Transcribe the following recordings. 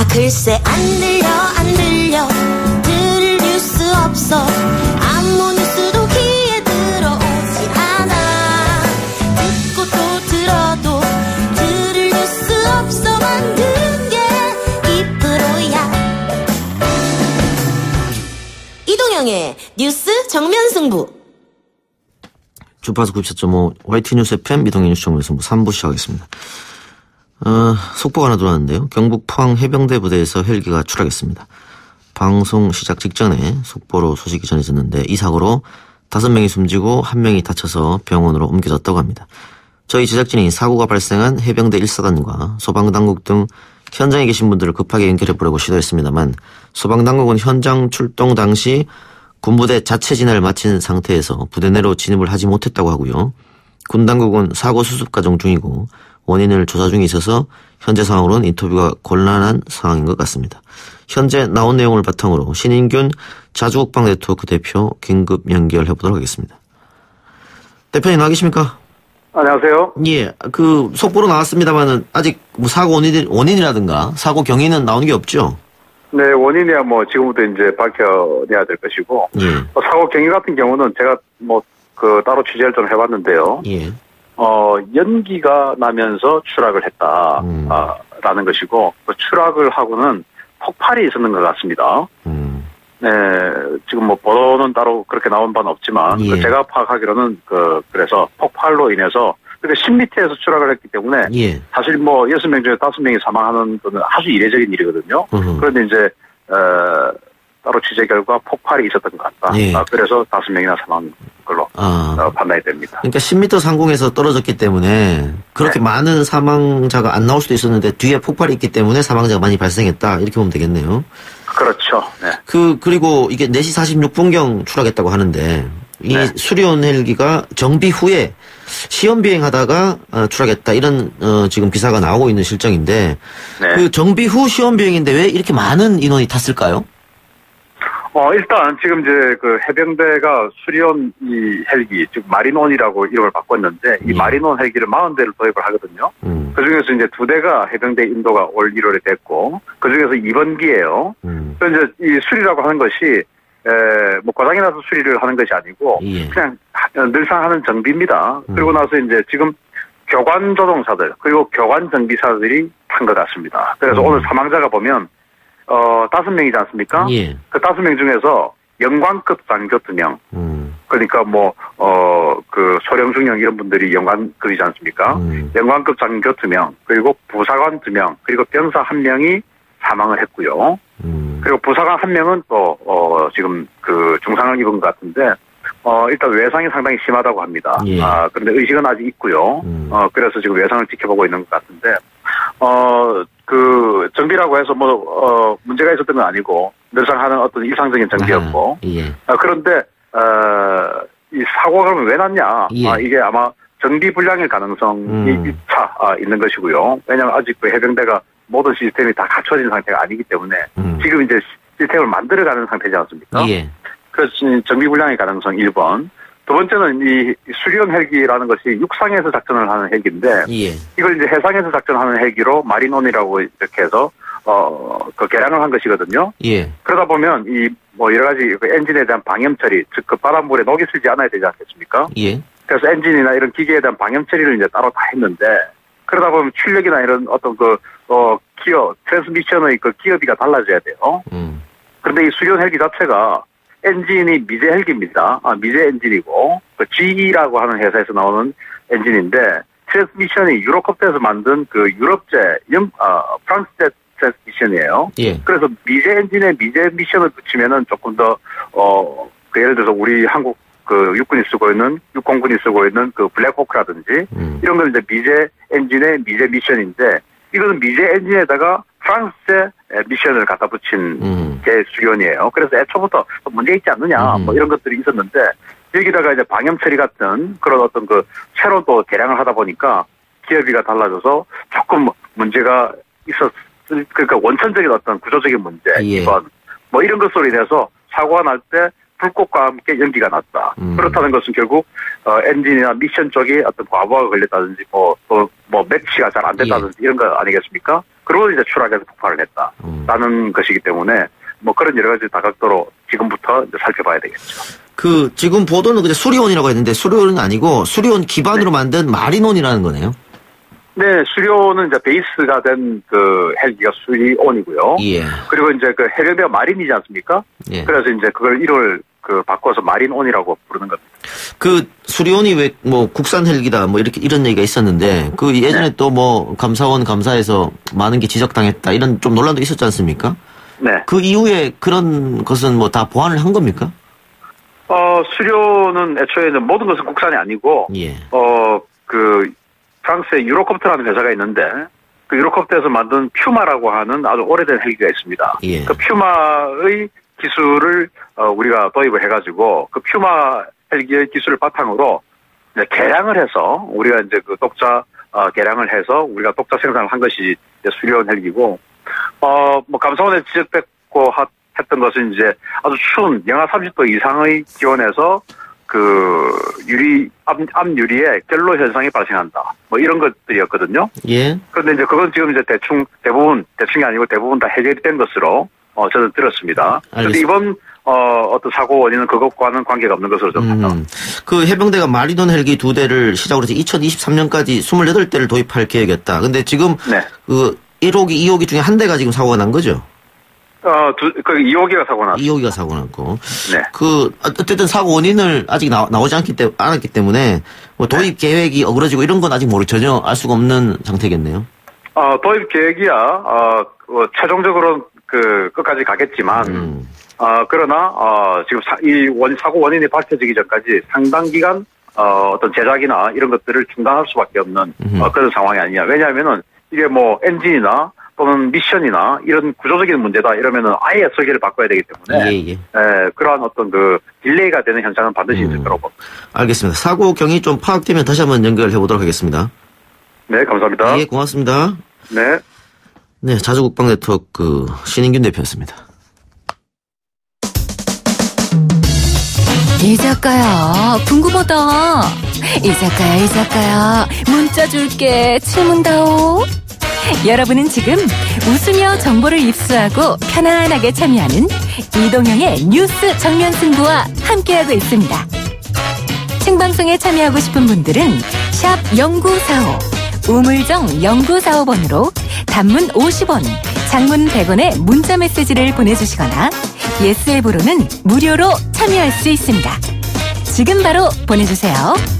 아 글쎄 안 들려 안 들려. 들을 뉴스 없어. 아무 뉴스도 귀에 들어오지 않아. 듣고 또 들어도 들을 뉴스 없어. 만든 게 이프로야. 이동영의 뉴스 정면 승부. 주파수 94.5 YT 뉴스 FM 미동의 뉴스 정보에서 3부 시작하겠습니다. 어, 속보가 하나 들어왔는데요. 경북 포항 해병대 부대에서 헬기가 추락했습니다. 방송 시작 직전에 속보로 소식이 전해졌는데 이 사고로 다섯 명이 숨지고 한 명이 다쳐서 병원으로 옮겨졌다고 합니다. 저희 제작진이 사고가 발생한 해병대 1사단과 소방당국 등 현장에 계신 분들을 급하게 연결해 보려고 시도했습니다만 소방당국은 현장 출동 당시 군부대 자체 진화를 마친 상태에서 부대 내로 진입을 하지 못했다고 하고요. 군 당국은 사고 수습 과정 중이고 원인을 조사 중에 있어서 현재 상황으로는 인터뷰가 곤란한 상황인 것 같습니다. 현재 나온 내용을 바탕으로 신인균 자주국방 네트워크 대표 긴급 연결해 보도록 하겠습니다. 대표님 나와 계십니까? 안녕하세요. 예, 그 속보로 나왔습니다만은 아직 뭐 사고 원인 원인이라든가 사고 경위는 나오는 게 없죠. 네, 원인이야 뭐 지금부터 이제 밝혀내야 될 것이고 예, 어, 사고 경위 같은 경우는 제가 뭐 그 따로 취재를 좀 해봤는데요. 예, 어 연기가 나면서 추락을 음. 했다라는 것이고 그 추락을 하고는 폭발이 있었는 것 같습니다. 음, 네, 지금 뭐 보도는 따로 그렇게 나온 바는 없지만 예. 그 제가 파악하기로는 그 그래서 폭발로 인해서 그러니까 10m에서 추락을 했기 때문에 예, 사실 뭐 6명 중에 5명이 사망하는 것은 아주 이례적인 일이거든요. 어허. 그런데 이제 어, 따로 취재 결과 폭발이 있었던 것 같다. 예. 아, 그래서 다섯 명이나 사망한 걸로 아, 어, 판단이 됩니다. 그러니까 10m 상공에서 떨어졌기 때문에 그렇게 네. 많은 사망자가 안 나올 수도 있었는데 뒤에 폭발이 있기 때문에 사망자가 많이 발생했다 이렇게 보면 되겠네요. 그렇죠. 네. 그 그리고 이게 4시 46분경 추락했다고 하는데 이 네. 수리온 헬기가 정비 후에 시험 비행하다가 어, 추락했다 이런 어, 지금 기사가 나오고 있는 실정인데 네. 그 정비 후 시험 비행인데 왜 이렇게 많은 인원이 탔을까요? 어, 일단 지금 이제 그 해병대가 수리온 이 헬기, 즉 마린온이라고 이름을 바꿨는데 이 예. 마린온 헬기를 40대를 도입을 하거든요. 음, 그 중에서 이제 두 대가 해병대 인도가 올 1월에 됐고 그 중에서 2번기예요. 음, 그래서 이제 이 수리라고 하는 것이 에, 뭐 고장이 나서 수리를 하는 것이 아니고 예. 그냥 하- 늘상 하는 정비입니다. 음. 그리고 나서 이제 지금 교관 조종사들 그리고 교관 정비사들이 탄 것 같습니다. 그래서 음. 오늘 사망자가 보면 어 다섯 명이지 않습니까? 예, 그 다섯 명 중에서 영관급 장교 두 명. 음, 그러니까 뭐 어 그 소령 중령 이런 분들이 영관급이지 않습니까? 음, 영관급 장교 두 명, 그리고 부사관 두 명, 그리고 병사 한 명이 사망을 했고요. 음, 그리고 부사관 한 명은 또, 어, 지금 그 중상을 입은 것 같은데, 어, 일단 외상이 상당히 심하다고 합니다. 예. 아, 그런데 의식은 아직 있고요. 음. 어, 그래서 지금 외상을 지켜보고 있는 것 같은데, 어, 그, 정비라고 해서 뭐, 어, 문제가 있었던 건 아니고, 늘상 하는 어떤 일상적인 정비였고, 아, 예, 아, 그런데, 어, 이 사고가 그러면 왜 났냐? 예. 아, 이게 아마 정비 불량일 가능성이 음. 차, 아, 있는 것이고요. 왜냐하면 아직 그 해병대가 모든 시스템이 다 갖춰진 상태가 아니기 때문에 음. 지금 이제 시스템을 만들어가는 상태지 않습니까? 예, 그래서 이 정비 불량의 가능성 1번. 두 번째는 이 수리온 헬기라는 것이 육상에서 작전을 하는 헬기인데 예, 이걸 이제 해상에서 작전하는 헬기로 마린온이라고 이렇게 해서 어, 그 개량을 한 것이거든요. 예, 그러다 보면 이 뭐 여러 가지 그 엔진에 대한 방염 처리, 즉 그 바닷물에 녹이 슬지 않아야 되지 않겠습니까? 예, 그래서 엔진이나 이런 기계에 대한 방염 처리를 이제 따로 다 했는데 그러다 보면 출력이나 이런 어떤 그 어, 기어, 트랜스미션의 그 기어비가 달라져야 돼요. 음, 그런데 이 수리온 헬기 자체가 엔진이 미제 헬기입니다. 아, 미제 엔진이고 그 GE라고 하는 회사에서 나오는 엔진인데 트랜스미션이 유로콥터에서 만든 그 유럽제 영, 아, 프랑스제 트랜스미션이에요. 예, 그래서 미제 엔진에 미제 미션을 붙이면은 조금 더, 어, 그 예를 들어서 우리 한국 그 육군이 쓰고 있는, 육공군이 쓰고 있는 그 블랙호크라든지 음, 이런 건 이제 미제 엔진에 미제 미션인데 이거는 미제 엔진에다가 프랑스제 미션을 갖다 붙인 음, 게 수리온이에요. 그래서 애초부터 문제 있지 않느냐 음. 뭐 이런 것들이 있었는데 여기다가 이제 방염 처리 같은 그런 어떤 그 새로 또 개량을 하다 보니까 기어비가 달라져서 조금 문제가 있었 그러니까 원천적인 어떤 구조적인 문제 예. 이번 뭐 이런 것으로 인해서 사고가 날 때 불꽃과 함께 연기가 났다. 음. 그렇다는 것은 결국 어, 엔진이나 미션 쪽에 어떤 과부하가 걸렸다든지 뭐, 또, 뭐 매치가 잘 안 됐다든지 이런 거 아니겠습니까? 그러고 이제 추락해서 폭발을 음. 했다라는 것이기 때문에 뭐 그런 여러 가지 다각도로 지금부터 이제 살펴봐야 되겠죠. 그 지금 보도는 그냥 수리온이라고 했는데 수리온은 아니고 수리온 기반으로 만든 마린온이라는 거네요. 네, 수료는 이제 베이스가 된 그 헬기가 수리온이고요. 예. 그리고 이제 그 해병대 마린이지 않습니까? 예. 그래서 이제 그걸 이름을 그 바꿔서 마린온이라고 부르는 겁니다. 그 수리온이 왜 뭐 국산 헬기다 뭐 이렇게 이런 얘기가 있었는데 그 예전에 또뭐 감사원 감사에서 많은 게 지적당했다 이런 좀 논란도 있었지 않습니까? 네. 그 이후에 그런 것은 뭐 다 보완을 한 겁니까? 어, 수료는 애초에는 모든 것은 국산이 아니고, 예. 어, 그, 프랑스의 유로콥터라는 회사가 있는데, 그 유로콥터에서 만든 퓨마라고 하는 아주 오래된 헬기가 있습니다. 예. 그 퓨마의 기술을 어, 우리가 도입을 해가지고, 그 퓨마 헬기의 기술을 바탕으로 이제 개량을 해서, 우리가 이제 그 독자, 어, 개량을 해서 우리가 독자 생산을 한 것이 이제 수리온 헬기고, 어, 뭐, 감사원에 지적됐고 하- 했던 것은 이제 아주 추운 영하 30도 이상의 기온에서 그 유리, 앞, 앞 유리에 결로 현상이 발생한다. 뭐 이런 것들이었거든요. 예. 그런데 이제 그건 지금 이제 대충, 대부분, 대충이 아니고 대부분 다 해결이 된 것으로, 어, 저는 들었습니다. 그런데 알겠습니다. 이번, 어, 어떤 사고 원인은 그것과는 관계가 없는 것으로 저는 판단합니다. 음, 그 해병대가 마리돈 헬기 두 대를 시작으로 해서 2023년까지 28대를 도입할 계획이었다. 근데 지금 네. 그 1호기, 2호기 중에 한 대가 지금 사고가 난 거죠? 어, 두, 그 2호기가 사고 났습니다. 2호기가 사고 났고. 네. 그 어쨌든 사고 원인을 아직 나, 오지 않기 때 않았기 때문에 뭐 도입 계획이 어그러지고 이런 건 아직 모르 전혀 알 수가 없는 상태겠네요. 어, 도입 계획이야, 어, 그 최종적으로 그, 끝까지 가겠지만, 음. 어, 그러나, 어, 지금 사, 이 원, 사고 원인이 밝혀지기 전까지 상당 기간, 어, 어떤 제작이나 이런 것들을 중단할 수밖에 없는. 어, 그런 상황이 아니냐. 왜냐하면은, 이게 뭐, 엔진이나 또는 미션이나 이런 구조적인 문제다 이러면은 아예 설계를 바꿔야 되기 때문에, 예, 예. 에, 그러한 어떤 그, delay가 되는 현상은 반드시 있을 음. 거라고 봅니다. 알겠습니다. 사고 경위 좀 파악되면 다시 한번 연결해 보도록 하겠습니다. 네, 감사합니다. 예, 고맙습니다. 네. 네, 자주국방 네트워크 신인균 대표였습니다. 이 작가야, 궁금하다. 이 작가야, 이 작가야, 문자 줄게, 질문 다오. 여러분은 지금 웃으며 정보를 입수하고 편안하게 참여하는 이동형의 뉴스 정면 승부와 함께하고 있습니다. 생방송에 참여하고 싶은 분들은 샵 0945, 우물정 0945번으로 단문 50원, 장문 100원의 문자 메시지를 보내주시거나 예스 앱으로는 무료로 참여할 수 있습니다. 지금 바로 보내주세요.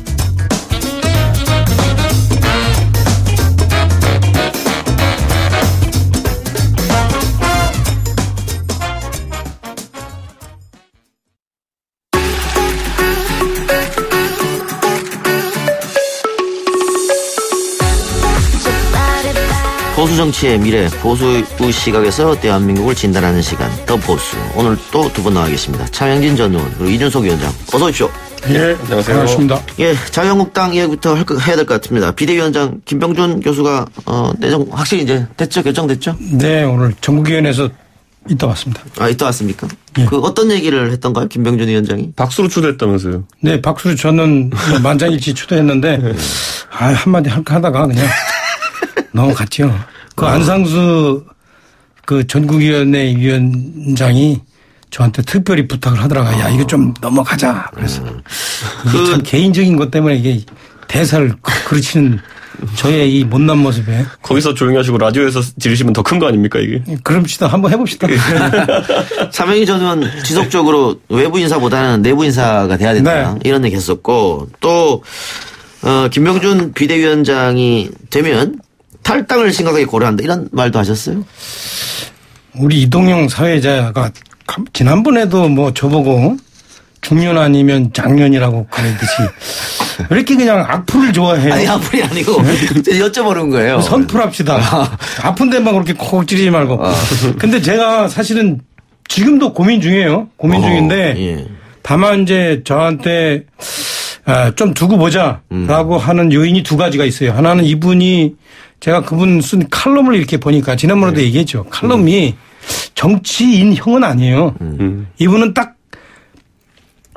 정치의 미래, 보수의 시각에서 대한민국을 진단하는 시간, 더 보수. 오늘 또 두 분 나와 계십니다. 차영진 전 의원, 그리고 이준석 위원장. 어서 오십시오. 예, 안녕하세요. 반갑습니다. 예, 자유한국당 이야기부터 할 거, 해야 될 것 같습니다. 비대위원장 김병준 교수가, 어, 내정, 확실히 이제 됐죠? 결정됐죠? 네, 오늘 전국위원회에서 이따 왔습니다. 아, 이따 왔습니까? 예. 그 어떤 얘기를 했던가요? 김병준 위원장이? 박수로 초대했다면서요. 네, 박수를 저는 만장일치 초대했는데, 아, 한마디 할까 하다가 그냥 넘어갔죠. 그 안상수 그 전국위원회 위원장이 저한테 특별히 부탁을 하더라고요. 야, 이거 좀 넘어가자. 그래서. 이게 참 개인적인 것 때문에 이게 대사를 그- 그르치는 저의 이 못난 모습에. 거기서 조용히 하시고 라디오에서 지르시면 더 큰 거 아닙니까, 이게? 그럽시다. 한번 해봅시다. 삼행이 전 의원 지속적으로 외부 인사보다는 내부 인사가 돼야 된다. 네. 이런 얘기 했었고, 또, 어, 김병준 비대위원장이 되면 탈당을 심각하게 고려한다. 이런 말도 하셨어요? 우리 이동영 사회자가 감- 지난번에도 뭐 저보고 중년 아니면 장년이라고 그러듯이 왜 이렇게 그냥 악플을 좋아해요? 아니, 아플이 아니고, 여쭤보는 거예요. 네. 선풀합시다. 아픈 데만 그렇게 콕 찌르지 말고. 근데 제가 사실은 지금도 고민 중이에요. 고민 어, 중인데 예. 다만 이제 저한테 아, 좀 두고 보자라고 하는 요인이 두 가지가 있어요. 하나는 이분이 제가 그분 쓴 칼럼을 이렇게 보니까 지난번에도 얘기했죠. 칼럼이 정치인형은 아니에요. 음. 이분은 딱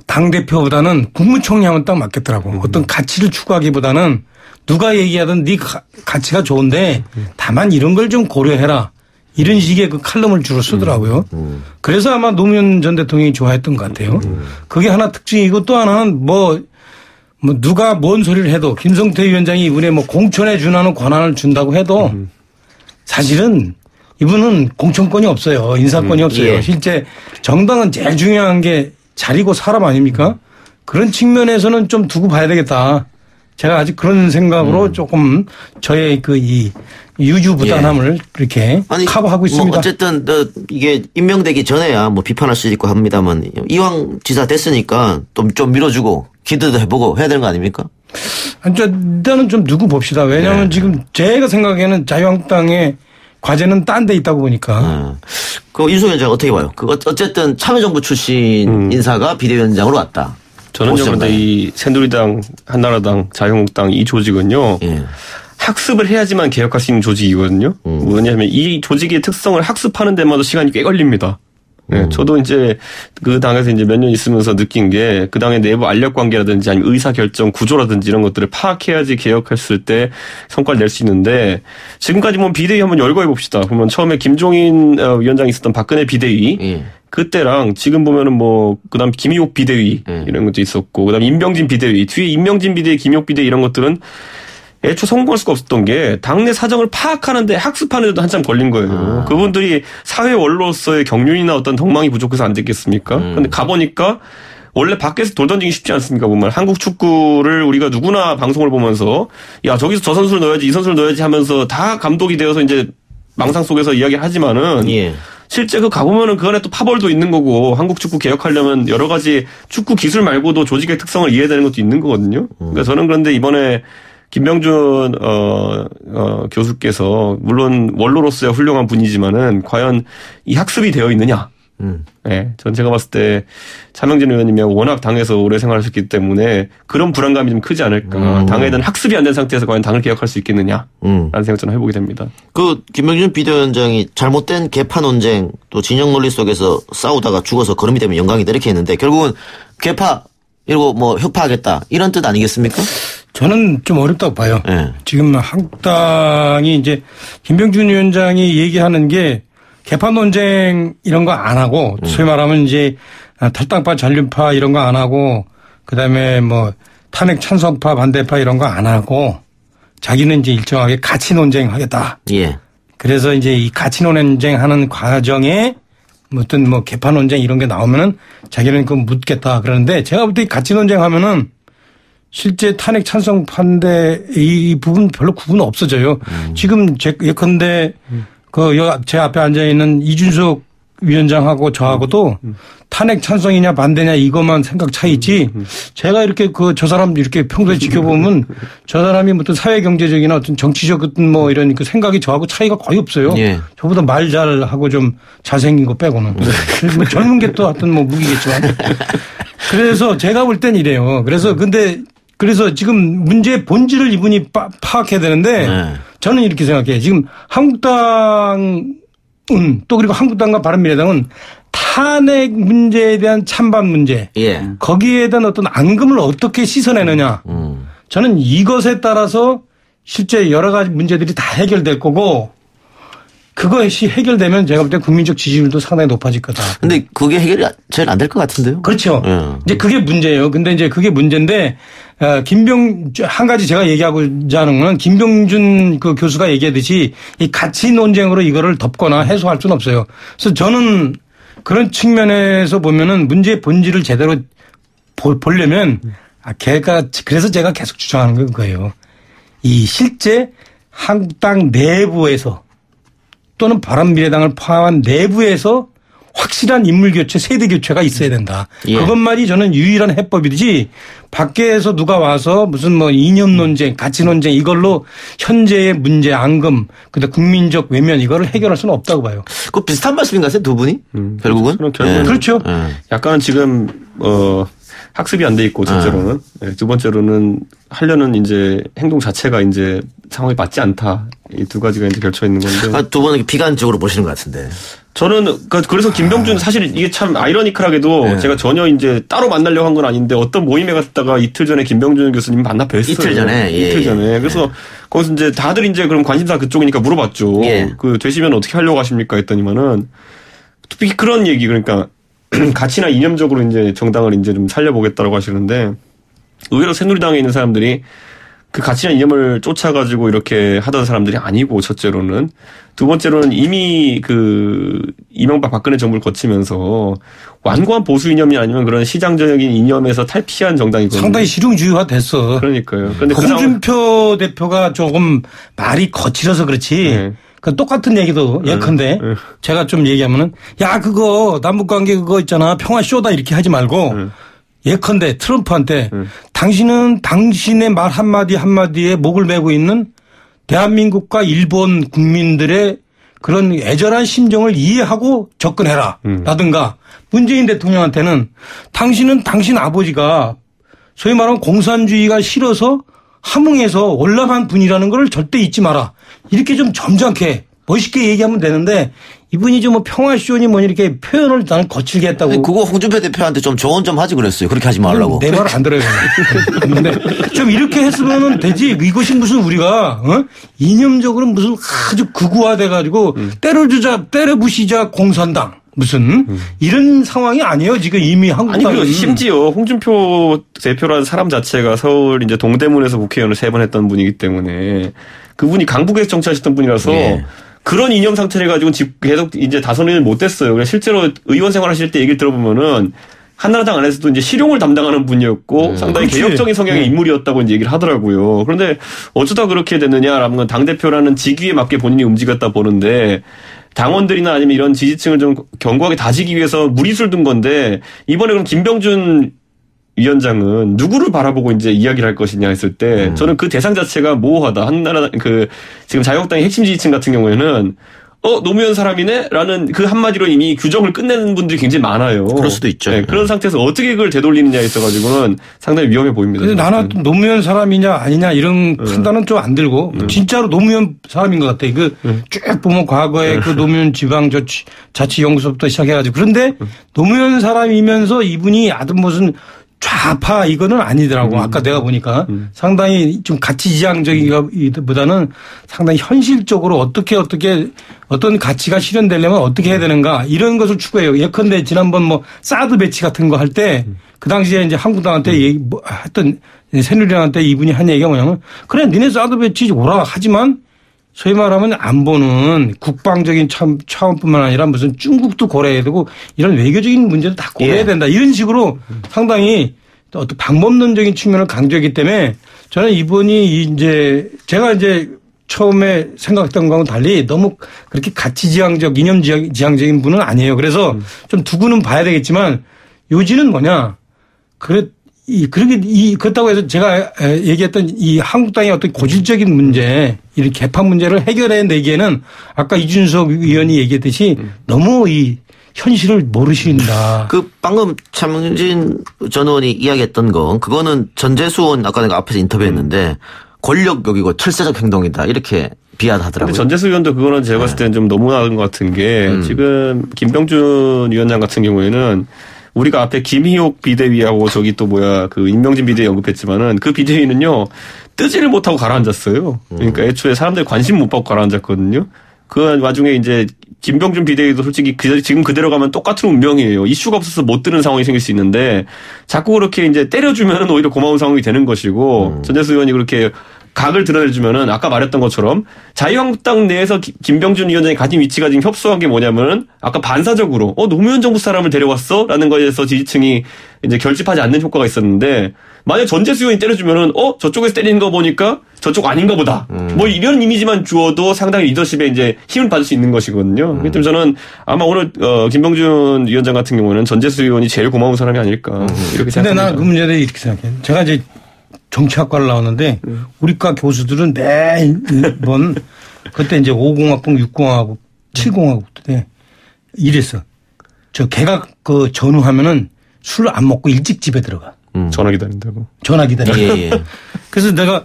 당 대표보다는 국무총리 하면 딱 맞겠더라고. 어떤 가치를 추구하기보다는 누가 얘기하든 네 가, 가치가 좋은데 다만 이런 걸 좀 고려해라. 이런 식의 그 칼럼을 주로 쓰더라고요. 그래서 아마 노무현 전 대통령이 좋아했던 것 같아요. 그게 하나 특징이고 또 하나는 뭐, 뭐 누가 뭔 소리를 해도 김성태 위원장이 이분의 뭐 공천에 준하는 권한을 준다고 해도 사실은 이분은 공천권이 없어요. 인사권이 없어요. 예. 실제 정당은 제일 중요한 게 자리고 사람 아닙니까? 그런 측면에서는 좀 두고 봐야 되겠다. 제가 아직 그런 생각으로 음. 조금 저의 그 이 유주부단함을 이렇게 커버하고 있습니다. 뭐 어쨌든 너 이게 임명되기 전에야 뭐 비판할 수 있고 합니다만 이왕 지사 됐으니까 좀 좀 밀어주고 기대도 해보고 해야 되는 거 아닙니까? 저 일단은 좀 두고 봅시다. 왜냐하면 네. 지금 제가 생각에는 자유한국당의 과제는 딴 데 있다고 보니까 어. 그 윤석열 장 어떻게 봐요? 그 어- 어쨌든 참여정부 출신 인사가 비대위원장으로 왔다. 저는요, 보시잖아요. 그런데 이 새누리당, 한나라당, 자유한국당 이 조직은요, 예. 학습을 해야지만 개혁할 수 있는 조직이거든요. 음. 뭐냐면 이 조직의 특성을 학습하는 데마다 시간이 꽤 걸립니다. 네, 음. 저도 이제 그 당에서 이제 몇 년 있으면서 느낀 게 그 당의 내부 알력 관계라든지 아니면 의사 결정 구조라든지 이런 것들을 파악해야지 개혁했을 때 성과를 낼 수 있는데 지금까지 보면 비대위 한번 열거해 봅시다. 그러면 처음에 김종인 어, 위원장이 있었던 박근혜 비대위 예. 그때랑 지금 보면은 뭐 그다음 김희옥 비대위 음. 이런 것도 있었고 그다음 임병진 비대위 뒤에 임병진 비대위, 김희옥 비대위 이런 것들은 애초 성공할 수가 없었던 게 당내 사정을 파악하는데 학습하는데도 한참 걸린 거예요. 그분들이 사회 원로로서의 경륜이나 어떤 덕망이 부족해서 안 됐겠습니까? 근데 가보니까 원래 밖에서 돌 던지기 쉽지 않습니까? 보면 한국 축구를 우리가 누구나 방송을 보면서 야 저기서 저 선수를 넣어야지 이 선수를 넣어야지 하면서 다 감독이 되어서 이제 망상 속에서 이야기를 하지만은 예. 실제 그 가보면은 그 안에 또 파벌도 있는 거고 한국 축구 개혁하려면 여러 가지 축구 기술 말고도 조직의 특성을 이해해야 되는 것도 있는 거거든요. 그러니까 저는 그런데 이번에 김병준 어, 어, 교수께서 물론 원로로서야 훌륭한 분이지만은 과연 이 학습이 되어 있느냐? 음. 네, 전 제가 봤을 때 차명진 의원님이 워낙 당에서 오래 생활하셨기 때문에 그런 불안감이 좀 크지 않을까. 당에 대한 학습이 안 된 상태에서 과연 당을 개혁할 수 있겠느냐? 음. 라는 생각 저는 해보게 됩니다. 그 김병준 비대위원장이 잘못된 개파 논쟁 또 진영 논리 속에서 싸우다가 죽어서 걸음이 되면 영광이다 이렇게 했는데 결국은 개파 이러고 뭐 혁파하겠다 이런 뜻 아니겠습니까? 저는 좀 어렵다고 봐요. 예. 지금 한국당이 이제 김병준 위원장이 얘기하는 게 개판 논쟁 이런 거 안 하고 소위 말하면 이제 탈당파 잔류파 이런 거 안 하고 그다음에 뭐 탄핵 찬성파 반대파 이런 거 안 하고 자기는 이제 일정하게 가치 논쟁하겠다. 예. 그래서 이제 이 가치 논쟁하는 과정에 뭐 어떤 뭐 개판 논쟁 이런 게 나오면은 자기는 그 묻겠다 그러는데 제가 볼 때 가치 논쟁하면은 실제 탄핵 찬성 판대 이, 이 부분 별로 구분 없어져요. 지금 제 예컨대 그제 앞에 앉아 있는 이준석 위원장하고 저하고도 탄핵 찬성이냐 반대냐 이것만 생각 차이지 제가 이렇게 그 저 사람 이렇게 평소에 지켜보면 저 사람이 어떤 사회 경제적이나 어떤 정치적 어떤 뭐 이런 그 생각이 저하고 차이가 거의 없어요. 예. 저보다 말 잘하고 좀 잘생긴 거 빼고는 뭐 젊은 게 또 어떤 뭐 무기겠지만 그래서 제가 볼 땐 이래요. 그래서 근데 그래서 지금 문제의 본질을 이분이 파, 파악해야 되는데 네. 저는 이렇게 생각해요. 지금 한국당은 또 그리고 한국당과 바른미래당은 탄핵 문제에 대한 찬반 문제 예. 거기에 대한 어떤 앙금을 어떻게 씻어내느냐 음. 저는 이것에 따라서 실제 여러 가지 문제들이 다 해결될 거고 그것이 해결되면 제가 볼 때 국민적 지지율도 상당히 높아질 거다. 근데 그게 해결이 제일 안 될 것 같은데요? 그렇죠. 예. 이제 그게 문제예요. 근데 이제 그게 문제인데 어, 김병 한 가지 제가 얘기하고자 하는 건 김병준 그 교수가 얘기하듯이 이 가치 논쟁으로 이거를 덮거나 해소할 수는 없어요. 그래서 저는 그런 측면에서 보면은 문제의 본질을 제대로 보- 보려면 아 걔가 그래서 제가 계속 주장하는 거예요. 이 실제 한국당 내부에서 또는 바른미래당을 포함한 내부에서 확실한 인물 교체, 세대 교체가 있어야 된다. 예. 그것만이 저는 유일한 해법이지 밖에서 누가 와서 무슨 뭐 이념 논쟁, 가치 논쟁 이걸로 현재의 문제, 앙금, 그다음 국민적 외면 이거를 해결할 수는 없다고 봐요. 그 비슷한 말씀인가요, 두 분이? 결국은? 저는 결국은 그렇죠. 예. 약간은 지금 어 학습이 안 돼 있고 첫째로는 네, 두 번째로는 하려는 이제 행동 자체가 이제 상황에 맞지 않다 이 두 가지가 이제 결쳐 있는 건데 아, 두 분은 비관적으로 보시는 것 같은데. 저는 그러니까 그래서 김병준 사실 이게 참 아이러니컬하게도 네. 제가 전혀 이제 따로 만나려고 한 건 아닌데 어떤 모임에 갔다가 이틀 전에 김병준 교수님 만나 뵀어요. 이틀 전에? 예, 이틀 예. 전에. 그래서 거기서 이제 다들 이제 그럼 관심사 그쪽이니까 물어봤죠. 예. 그 되시면 어떻게 하려고 하십니까 했더니만은 특히 그런 얘기 그러니까 가치나 이념적으로 이제 정당을 이제 좀 살려보겠다라고 하시는데 의외로 새누리당에 있는 사람들이 그 가치나 이념을 쫓아가지고 이렇게 하던 사람들이 아니고 첫째로는 두 번째로는 이미 그 이명박 박근혜 정부를 거치면서 완고한 보수 이념이 아니면 그런 시장적인 이념에서 탈피한 정당이거든요. 상당히 실용주의화 됐어. 그러니까요. 그런데 그 홍준표 대표가 조금 말이 거칠어서 그렇지. 네. 그 똑같은 얘기도 예컨대 네. 제가 좀 얘기하면은 야 그거 남북 관계 그거 있잖아 평화 쇼다 이렇게 하지 말고 네. 예컨대 트럼프한테 당신은 당신의 말 한마디 한마디에 목을 메고 있는 대한민국과 일본 국민들의 그런 애절한 심정을 이해하고 접근해라. 라든가 문재인 대통령한테는 당신은 당신 아버지가 소위 말하면 공산주의가 싫어서 함흥에서 월남한 분이라는 걸 절대 잊지 마라. 이렇게 좀 점잖게 멋있게 얘기하면 되는데 이분이 좀 뭐 평화쇼니 뭐니 이렇게 표현을 나는 거칠게 했다고. 그거 홍준표 대표한테 좀 조언 좀 하지 그랬어요. 그렇게 하지 말라고. 내말안 들어요. 근데 좀 이렇게 했으면 되지. 이것이 무슨 우리가 어? 이념적으로 무슨 아주 극우화돼 가지고 때려주자 때려부시자 공산당 무슨 이런 상황이 아니에요. 지금 이미 아니 한국당은 그 심지어 홍준표 대표라는 사람 자체가 서울 이제 동대문에서 국회의원을 세 번 했던 분이기 때문에 그분이 강북에서 정치하셨던 분이라서 예. 그런 이념 상태를 가지고 집- 계속 이제 다선을 못 됐어요. 그래서 실제로 의원 생활하실 때 얘기를 들어보면은 한나라당 안에서도 이제 실용을 담당하는 분이었고 상당히 그렇지. 개혁적인 성향의 네. 인물이었다고 이제 얘기를 하더라고요. 그런데 어쩌다 그렇게 됐느냐라는 건 당 대표라는 직위에 맞게 본인이 움직였다 보는데 당원들이나 아니면 이런 지지층을 좀 견고하게 다지기 위해서 무리수를 둔 건데 이번에 그럼 김병준 위원장은 누구를 바라보고 이제 이야기를 할 것이냐 했을 때 음. 저는 그 대상 자체가 모호하다. 한나라 그 지금 자유한국당의 핵심 지지층 같은 경우에는 어 노무현 사람이네라는 그 한마디로 이미 규정을 끝내는 분들이 굉장히 많아요. 그럴 수도 있죠. 네, 그런 상태에서 어떻게 그걸 되돌리느냐에 있어가지고는 상당히 위험해 보입니다. 근데 나는 또 노무현 사람이냐 아니냐 이런 판단은 좀 안 들고 진짜로 노무현 사람인 것 같아. 그쭉 보면 과거에 그 노무현 지방 자치 자치 연구소부터 시작해가지고 그런데 노무현 사람이면서 이분이 아주 무슨 좌파 이거는 아니더라고. 아까 내가 보니까 상당히 좀 가치 지향적이기보다는 상당히 현실적으로 어떻게 어떻게 어떤 가치가 실현되려면 어떻게 해야 되는가 이런 것을 추구해요. 예컨대 지난번 뭐 사드 배치 같은 거 할 때 그 당시에 이제 한국당한테 얘기 뭐 했던 새누리당한테 이분이 한 얘기가 뭐냐면 그래 니네 사드 배치 오라 하지만 소위 말하면 안보는 국방적인 참 차원뿐만 아니라 무슨 중국도 고려해야 되고 이런 외교적인 문제도 다 고려해야 예. 된다. 이런 식으로 상당히 또 어떤 방법론적인 측면을 강조했기 때문에 저는 이분이 이제 제가 이제 처음에 생각했던 거하고 달리 너무 그렇게 가치지향적, 이념지향적인 분은 아니에요. 그래서 좀 두고는 봐야 되겠지만 요지는 뭐냐. 그래, 이, 그렇게, 이, 그렇다고 해서 제가 에, 얘기했던 이 한국 당의 어떤 고질적인 문제, 이런 개판 문제를 해결해 내기에는 아까 이준석 의원이 얘기했듯이 너무 이 현실을 모르신다. 그 방금 차명진 전 의원이 이야기했던 거 그거는 전재수 의원 아까 내가 앞에서 인터뷰했는데 권력욕이고 철새적 행동이다 이렇게 비하하더라고요. 전재수 의원도 그거는 제가 봤을 때는 좀 너무 나은 것 같은 게 음. 지금 김병준 위원장 같은 경우에는 우리가 앞에 김희옥 비대위하고 저기 또 뭐야 그 임명진 비대위 언급했지만은 그 비대위는요 뜨지를 못하고 가라앉았어요. 그러니까 애초에 사람들이 관심 못 받고 가라앉았거든요. 그 와중에 이제 김병준 비대위도 솔직히 그- 지금 그대로 가면 똑같은 운명이에요. 이슈가 없어서 못 드는 상황이 생길 수 있는데 자꾸 그렇게 이제 때려주면은 오히려 고마운 상황이 되는 것이고 전재수 의원이 그렇게 각을 드러내주면은 아까 말했던 것처럼 자유한국당 내에서 기- 김병준 위원장이 가진 위치가 지금 협소한 게 뭐냐면은 아까 반사적으로 어 노무현 정부 사람을 데려왔어라는 거에서 지지층이 이제 결집하지 않는 효과가 있었는데 만약 전재수 의원이 때려주면은 어 저쪽에서 때리는 거 보니까 저쪽 아닌가 보다 뭐 이런 이미지만 주어도 상당히 리더십에 이제 힘을 받을 수 있는 것이거든요. 그렇기 때문에 저는 아마 오늘 어 김병준 위원장 같은 경우는 전재수 의원이 제일 고마운 사람이 아닐까 이렇게 근데 생각합니다. 나는 그 문제를 이렇게 생각해. 제가 이제 정치학과를 나왔는데 우리과 교수들은 매번 그때 이제 5공학국, 6공학국, 7공학국 때 이랬어. 저 개각 그 전후하면은 술 안 먹고 일찍 집에 들어가. 전화 기다린다고. 전화 기다려. 예, 예. 그래서 내가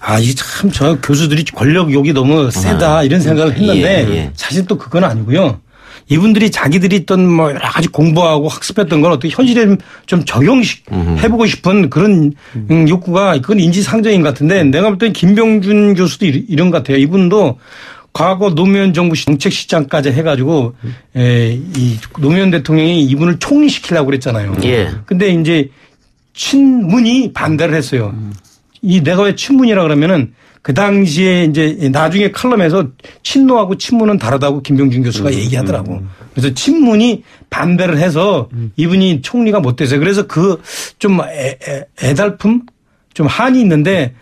아 이 참 저 교수들이 권력 욕이 너무 세다 이런 생각을 했는데 예, 예. 사실 또 그건 아니고요. 이분들이 자기들이 있던 뭐 여러 가지 공부하고 학습했던 걸 어떻게 현실에 좀 적용해보고 싶은 그런 음, 욕구가 그건 인지상정인 것 같은데 내가 볼 땐 김병준 교수도 이- 이런 것 같아요. 이분도 과거 노무현 정부 정책 시장까지 해가지고 에, 이 노무현 대통령이 이분을 총리시키려고 그랬잖아요. 예. 근데 이제 친문이 반대를 했어요. 이 내가 왜 친문이라 그러면은 그 당시에 이제 나중에 칼럼에서 친노하고 친문은 다르다고 김병준 교수가 얘기하더라고. 그래서 친문이 반대를 해서 이분이 총리가 못 됐어요. 그래서 그 좀 애달픔 좀 한이 있는데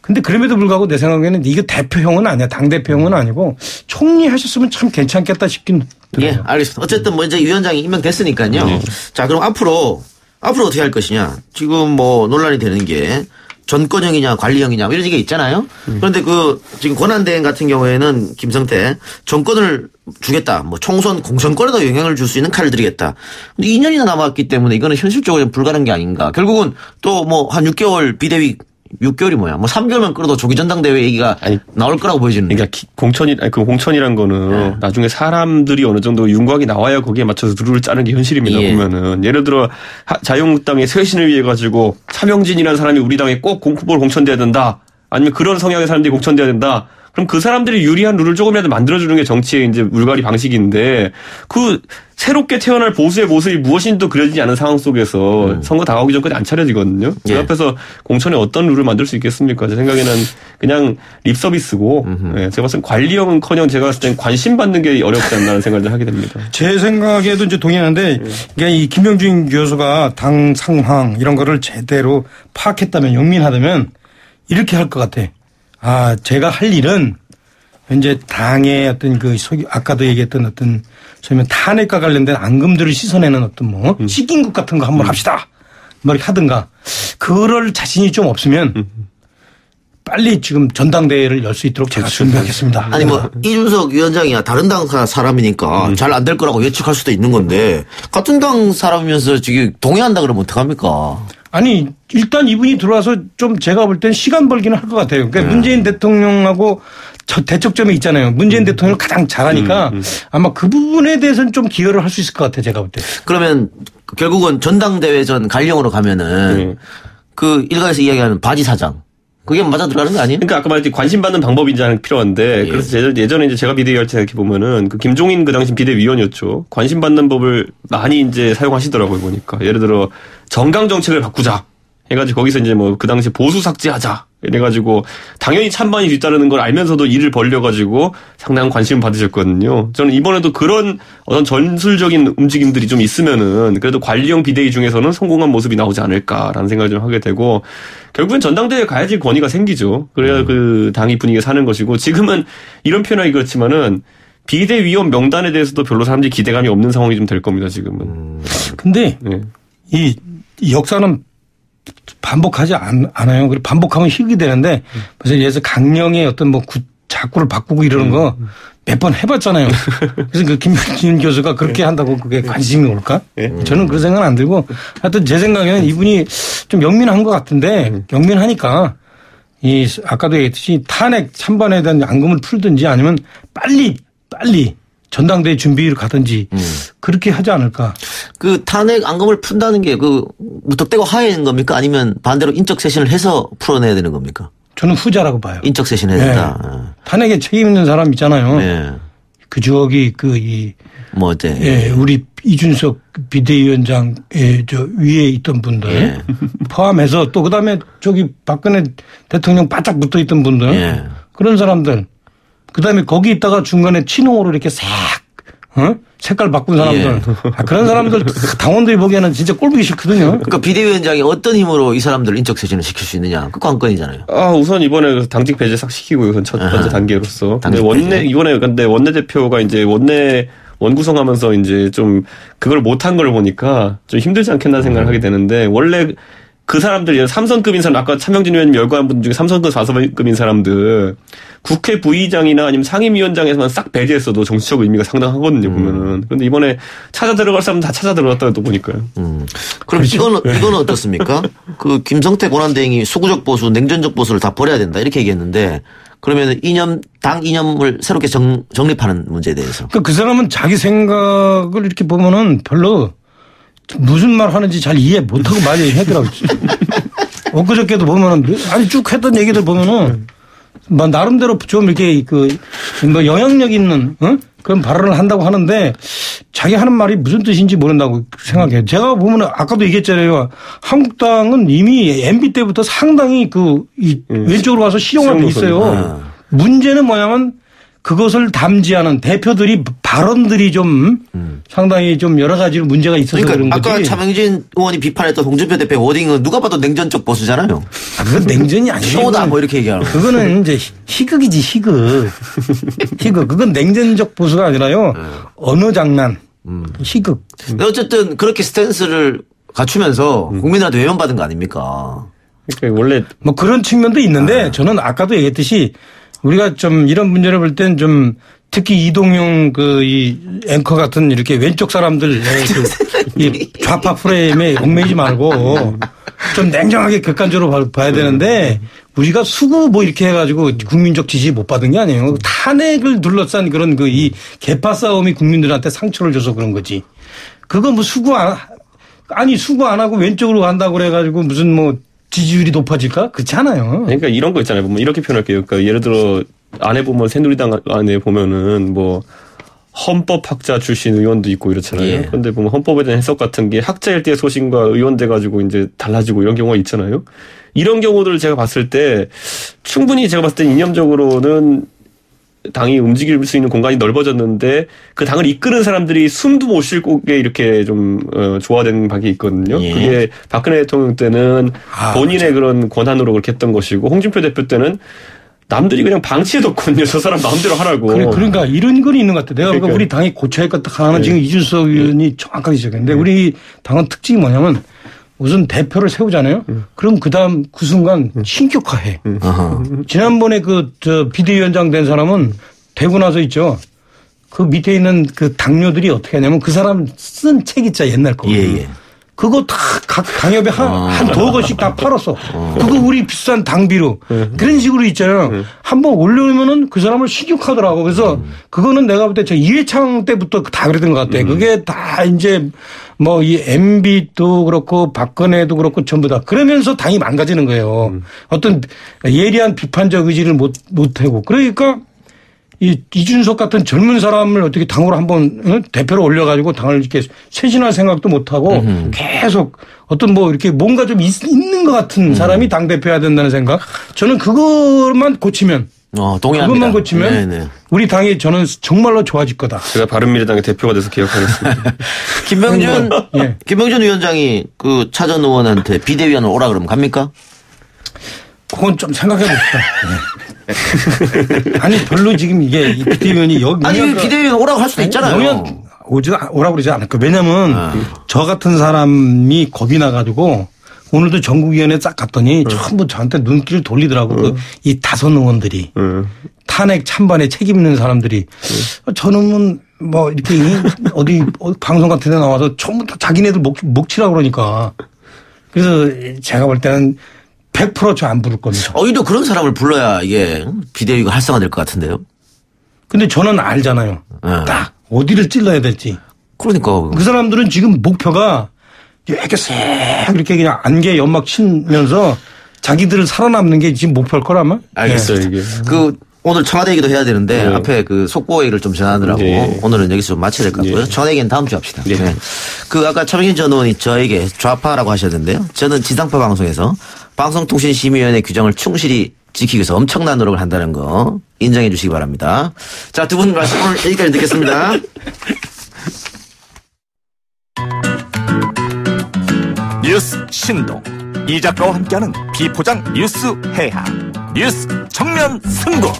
근데 그럼에도 불구하고 내 생각에는 이거 대표형은 아니야. 당대표형은 아니고 총리 하셨으면 참 괜찮겠다 싶긴 예, 들어요. 알겠습니다. 어쨌든 뭐 이제 위원장이 임명됐으니까요. 자, 그럼 앞으로 앞으로 어떻게 할 것이냐? 지금 뭐 논란이 되는 게 전권형이냐 관리형이냐 뭐 이런 게 있잖아요. 그런데 그 지금 권한대행 같은 경우에는 김성태 정권을 주겠다. 뭐 총선 공천권에도 영향을 줄 수 있는 칼을 드리겠다. 근데 2년이나 남았기 때문에 이거는 현실적으로 좀 불가능한 게 아닌가. 결국은 또 뭐 한 6개월 비대위 6개월이 뭐야? 뭐 3개월만 끌어도 조기 전당대회 얘기가 아니, 나올 거라고 보여지는데. 그러니까 기- 공천이 아니 그 공천이란 거는 나중에 사람들이 어느 정도 윤곽이 나와야 거기에 맞춰서 룰을 짜는 게 현실입니다. 예. 보면은 예를 들어 하- 자유한국당의 쇄신을 위해 가지고 차명진이라는 사람이 우리 당에 꼭 공- 후보로 공천돼야 된다. 아니면 그런 성향의 사람들이 공천돼야 된다. 그럼 그 사람들이 유리한 룰을 조금이라도 만들어주는 게 정치의 이제 물갈이 방식인데 그 새롭게 태어날 보수의 모습이 무엇인지도 그려지지 않은 상황 속에서 선거 다가오기 전까지 안 차려지거든요. 그 예. 앞에서 공천에 어떤 룰을 만들 수 있겠습니까? 제 생각에는 그냥 립 서비스고 예, 제가 봤을 땐 관리형은커녕 제가 봤을 땐 관심 받는 게 어렵지 않나는 생각을 좀 하게 됩니다. 제 생각에도 이제 동의하는데 그러니까 이 김병준 교수가 당 상황 이런 거를 제대로 파악했다면 영민하다면 이렇게 할 것 같아. 아 제가 할 일은 현재 당의 어떤 그 소위 아까도 얘기했던 어떤 소위 탄핵과 관련된 앙금들을 씻어내는 어떤 뭐 식인국 같은 거 한번 합시다. 뭐 이렇게 하든가. 그럴 자신이 좀 없으면 빨리 지금 전당대회를 열 수 있도록 제가 준비하겠습니다. 아니 뭐 이준석 위원장이야 다른 당 사- 사람이니까 잘안 될 거라고 예측할 수도 있는 건데 같은 당 사람이면서 지금 동의한다 그러면 어떡합니까? 아니 일단 이분이 들어와서 좀 제가 볼 땐 시간 벌기는 할 것 같아요. 그러니까 문재인 대통령하고 저 대척점에 있잖아요. 문재인 대통령을 가장 잘하니까 아마 그 부분에 대해서는 좀 기여를 할 수 있을 것 같아요. 제가 볼 때. 그러면 결국은 전당대회 전 관령으로 가면은 그 일각에서 이야기하는 바지 사장 그게 맞아 들어가는 거 아니에요? 그러니까 아까 말했듯이 관심 받는 방법이 이제 필요한데 그래서 예전- 예전에 이제 제가 비대위 할 때 생각해 보면은 그 김종인 그 당시 비대위원이었죠. 관심 받는 법을 많이 이제 사용하시더라고요 보니까 예를 들어 정강 정책을 바꾸자 해가지고 거기서 이제 뭐 그 당시 보수 삭제하자 이래가지고 당연히 찬반이 뒤따르는 걸 알면서도 일을 벌려가지고 상당한 관심을 받으셨거든요. 저는 이번에도 그런 어떤 전술적인 움직임들이 좀 있으면은 그래도 관리형 비대위 중에서는 성공한 모습이 나오지 않을까라는 생각을 좀 하게 되고 결국엔 전당대회 가야지 권위가 생기죠. 그래야 그 당이 분위기가 사는 것이고 지금은 이런 표현하기 그렇지만은 비대위원 명단에 대해서도 별로 사람들이 기대감이 없는 상황이 좀 될 겁니다. 지금은. 근데 네. 이, 이 역사는 반복하지 않, 않아요. 그리고 반복하면 희극이 되는데 그래서 들어서 강령의 어떤 뭐 구, 자꾸를 바꾸고 이러는 거 몇 번 해봤잖아요. 그래서 그 김병진 교수가 그렇게 한다고 그게 관심이 올까? 저는 그런 생각은 안 들고 하여튼 제 생각에는 이분이 좀 영민한 것 같은데 영민하니까 이 아까도 얘기했듯이 탄핵 찬반에 대한 앙금을 풀든지 아니면 빨리 빨리 전당대회 준비를 가든지 그렇게 하지 않을까. 그 탄핵 앙금을 푼다는 게 그 무턱대고 하에는 겁니까? 아니면 반대로 인적 쇄신을 해서 풀어내야 되는 겁니까? 저는 후자라고 봐요. 인적 쇄신해야 네. 된다. 탄핵에 책임 있는 사람 있잖아요. 예. 그 저기 그이 뭐 어때? 예, 우리 이준석 비대위원장 의 저 위에 있던 분들 예. 포함해서 또 그다음에 저기 박근혜 대통령 바짝 붙어 있던 분들 예. 그런 사람들 그다음에 거기 있다가 중간에 친홍으로 이렇게 싹 어? 색깔 바꾼 사람들 예. 아, 그런 사람들 당원들이 보기에는 진짜 꼴보기 싫거든요. 그러니까 비대위원장이 어떤 힘으로 이 사람들을 인적 쇄신을 시킬 수 있느냐. 그 관건이잖아요. 아, 우선 이번에 그 당직 배제 싹 시키고 우선 첫 번째 아하. 단계로서. 근데 원내, 배제. 이번에 근데 원내 대표가 이제 원내 원구성하면서 이제 좀 그걸 못한 걸 보니까 좀 힘들지 않겠나 생각을 하게 되는데 원래 그 사람들 삼선급인 사람 아까 차명진 의원님 열거한 분 중에 삼선급 사선급인 사람들 국회 부의장이나 아니면 상임위원장에서만 싹 배제했어도 정치적 의미가 상당하거든요 보면은 그런데 이번에 찾아 들어갈 사람 다 찾아 들어갔다고 또 보니까요. 음. 그럼 이건 이건 어떻습니까? 그 김성태 권한대행이 수구적 보수, 냉전적 보수를 다 버려야 된다 이렇게 얘기했는데 그러면 이념 당 이념을 새롭게 정, 정립하는 문제에 대해서 그러니까 그 사람은 자기 생각을 이렇게 보면은 별로 무슨 말 하는지 잘 이해 못하고 많이 하더라고요. 엊그저께도 보면은 아니 쭉 했던 얘기들 보면은 뭐 나름대로 좀 이렇게 그뭐 영향력 있는 어? 그런 발언을 한다고 하는데 자기 하는 말이 무슨 뜻인지 모른다고 생각해요. 제가 보면 아까도 얘기했잖아요. 한국당은 이미 MB 때부터 상당히 그이 왼쪽으로 가서 실용화돼 실용 있어요. 문제는 뭐냐면 그것을 담지하는 대표들이 발언들이 좀 상당히 좀 여러 가지로 문제가 있어서 그런 그러니까 거지. 아까 차명진 의원이 비판했던 홍준표 대표 워딩은 누가 봐도 냉전적 보수잖아요. 아, 그건 냉전이 아니에요. 쇼다 뭐 이렇게 얘기하는 거. 그거는 이제 희- 희극이지 희극. 희극. 그건 냉전적 보수가 아니라요. 언어 장난. 희극. 근데 어쨌든 그렇게 스탠스를 갖추면서 국민들한테 외면받은 거 아닙니까? 그러니까 원래 뭐 그런 측면도 있는데 저는 아까도 얘기했듯이 우리가 좀 이런 문제를 볼 땐 좀 특히 이동용 그 이 앵커 같은 이렇게 왼쪽 사람들 이 좌파 프레임에 얽매이지 말고 좀 냉정하게 객관적으로 봐- 봐야 되는데 우리가 수구 뭐 이렇게 해가지고 국민적 지지 못 받은 게 아니에요. 탄핵을 둘러싼 그런 그 이 개파 싸움이 국민들한테 상처를 줘서 그런 거지. 그거 뭐 수구 안, 아니 수구 안 하고 왼쪽으로 간다고 그래가지고 무슨 뭐 지지율이 높아질까? 그렇지 않아요. 그러니까 이런 거 있잖아요. 보면 이렇게 표현할게요. 그러니까 예를 들어 안에 보면 새누리당 안에 보면은 뭐 헌법학자 출신 의원도 있고 이렇잖아요. 예. 그런데 보면 헌법에 대한 해석 같은 게 학자일대 소신과 의원 돼 가지고 이제 달라지고 이런 경우가 있잖아요. 이런 경우들을 제가 봤을 때 충분히 제가 봤을 때 이념적으로는 당이 움직일 수 있는 공간이 넓어졌는데 그 당을 이끄는 사람들이 숨도 못쉴 곳에 이렇게 좀 어, 조화된 박이 있거든요. 예. 그게 박근혜 대통령 때는 아, 본인의 그런 권한으로 그렇게 했던 것이고 홍준표 대표 때는 남들이 그냥 방치해뒀거든요. 저 사람 마음대로 하라고. 그래, 그러니까 이런 건 있는 것 같아. 내가 그러니까. 우리 당이 고쳐야 할것 하나는 네. 지금 이준석 의원이 정확하게 지적했는데 우리 당은 특징이 뭐냐면 우선 대표를 세우잖아요. 그럼 그 다음 그 순간 신격화해. 어허. 지난번에 그, 저, 비대위원장 된 사람은 되고 나서 있죠. 그 밑에 있는 그 당뇨들이 어떻게 하냐면 그 사람 쓴 책 있자 옛날 거. 예, 예. 그거 다각 강협에 한, 한 두어 권씩 다 팔았어. 그거 우리 비싼 당비로. 그런 식으로 있잖아요. 한번 올려놓으면은 그 사람을 신격하더라고. 그래서 그거는 내가 볼 때 저 이해창 때부터 다 그랬던 것 같아. 그게 다 이제 뭐 이 MB도 그렇고 박근혜도 그렇고 전부 다 그러면서 당이 망가지는 거예요. 어떤 예리한 비판적 의지를 못, 못 하고. 그러니까 이 이준석 같은 젊은 사람을 어떻게 당으로 한번 어? 대표로 올려가지고 당을 이렇게 쇄신할 생각도 못 하고 계속 어떤 뭐 이렇게 뭔가 좀 있, 는것 같은 사람이 당 대표해야 된다는 생각. 저는 그것만 고치면 어, 동의합니다. 그것만 고치면 네네. 우리 당이 저는 정말로 좋아질 거다. 제가 바른미래당의 대표가 돼서 기억하겠습니다. 김병준, 예. 김병준 위원장이 그 차전 의원한테 비대위원을 오라 그러면 갑니까? 그건 좀 생각해 봅시다. 예. 아니 별로 지금 이게 이 비대위원이 여기 아니, 비대위원 오라고 할 수도 있잖아요. 영향 오지 오라고 그러지 않을 거. 왜냐면 저 같은 사람이 겁이 나가지고 오늘도 전국위원회 싹 갔더니 전부 저한테 눈길을 돌리더라고. 그 이 다선 의원들이 음. 탄핵 찬반에 책임 있는 사람들이 저놈은 뭐 이렇게 이- 어디 어디 방송 같은 데 나와서 전부 다 자기네들 목, 목치라고 그러니까 그래서 제가 볼 때는 100%저 안 부를 겁니다. 오히려 그런 사람을 불러야 이게 비대위가 활성화될 것 같은데요. 근데 저는 알잖아요. 네. 딱 어디를 찔러야 될지. 그러니까. 그 사람들은 지금 목표가 이렇게 싹 이렇게 그냥 안개 연막 치면서 자기들을 살아남는 게 지금 목표일 거라면. 알겠어요. 있어요, 이게. 그 오늘 청와대 얘기도 해야 되는데 네. 앞에 그 속보 얘기를 좀 전하느라고 네. 오늘은 여기서 좀 마쳐야 될 것 같고요. 네. 청와대 얘기는 다음 주에 합시다. 네. 네. 그 아까 차명진 전 의원이 저에게 좌파라고 하셨는데요. 저는 지상파 방송에서 방송통신심의위원회 규정을 충실히 지키기 위해서 엄청난 노력을 한다는 거 인정해 주시기 바랍니다. 자, 두 분 말씀 오늘 여기까지 듣겠습니다. 뉴스 신동. 이 작가와 함께하는 비포장 뉴스 해학 뉴스 정면 승부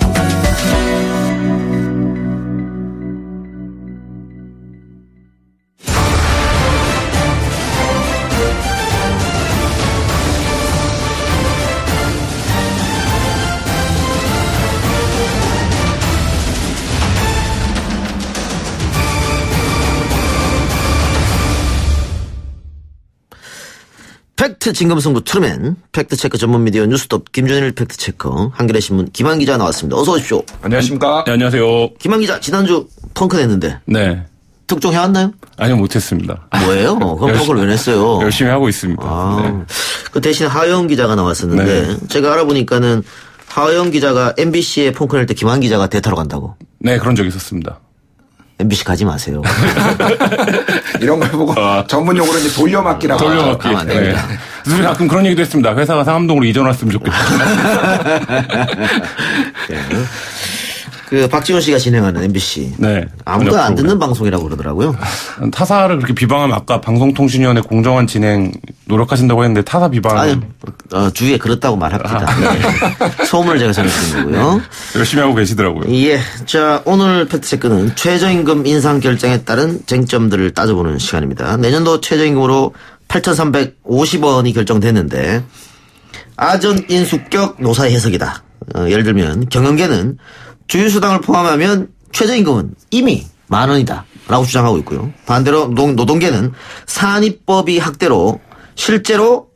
팩트 진검승부 트루맨 팩트체크 전문 미디어 뉴스톱 김준일 팩트체커 한겨레 신문 김한 기자 나왔습니다. 어서 오십시오. 안녕하십니까? 네, 안녕하세요. 김한 기자 지난주 펑크 냈는데 네. 특종 해왔나요? 아니요, 못했습니다. 뭐예요? 어, 그럼 열심히- 펑크를 왜 냈어요? 열심히 하고 있습니다. 아, 네. 그 대신 하영 기자가 나왔었는데 네. 제가 알아보니까는 하영 기자가 MBC에 펑크 낼 때 김한 기자가 대타로 간다고. 네, 그런 적이 있었습니다. MBC 가지 마세요. 이런 걸 보고 전문 용어로 이제 돌려막기라고. 아. 돌려막기. 가면 안 네. 됩니다. 그래서 가끔 그런 얘기도 했습니다. 회사가 상암동으로 이전왔으면 좋겠다. 그 박지원 씨가 진행하는 MBC. 네. 아무도 안. 듣는 방송이라고 그러더라고요. 타사를 그렇게 비방하면 아까 방송통신위원회 공정한 진행 노력하신다고 했는데 타사 비방 아니, 어, 주위에 그렇다고 말합니다. 아, 네. 소문을 제가 전해드린 거고요. 열심히 하고 계시더라고요. 예. 자, 오늘 팩트체크는 최저임금 인상 결정에 따른 쟁점들을 따져보는 시간입니다. 내년도 최저임금으로 8,350원이 결정됐는데, 아전 인수격 노사의 해석이다. 어, 예를 들면, 경영계는 주유수당을 포함하면 최저임금은 이미 만 원이다. 라고 주장하고 있고요. 반대로 노동, 노동계는 산입법이 학대로 실제로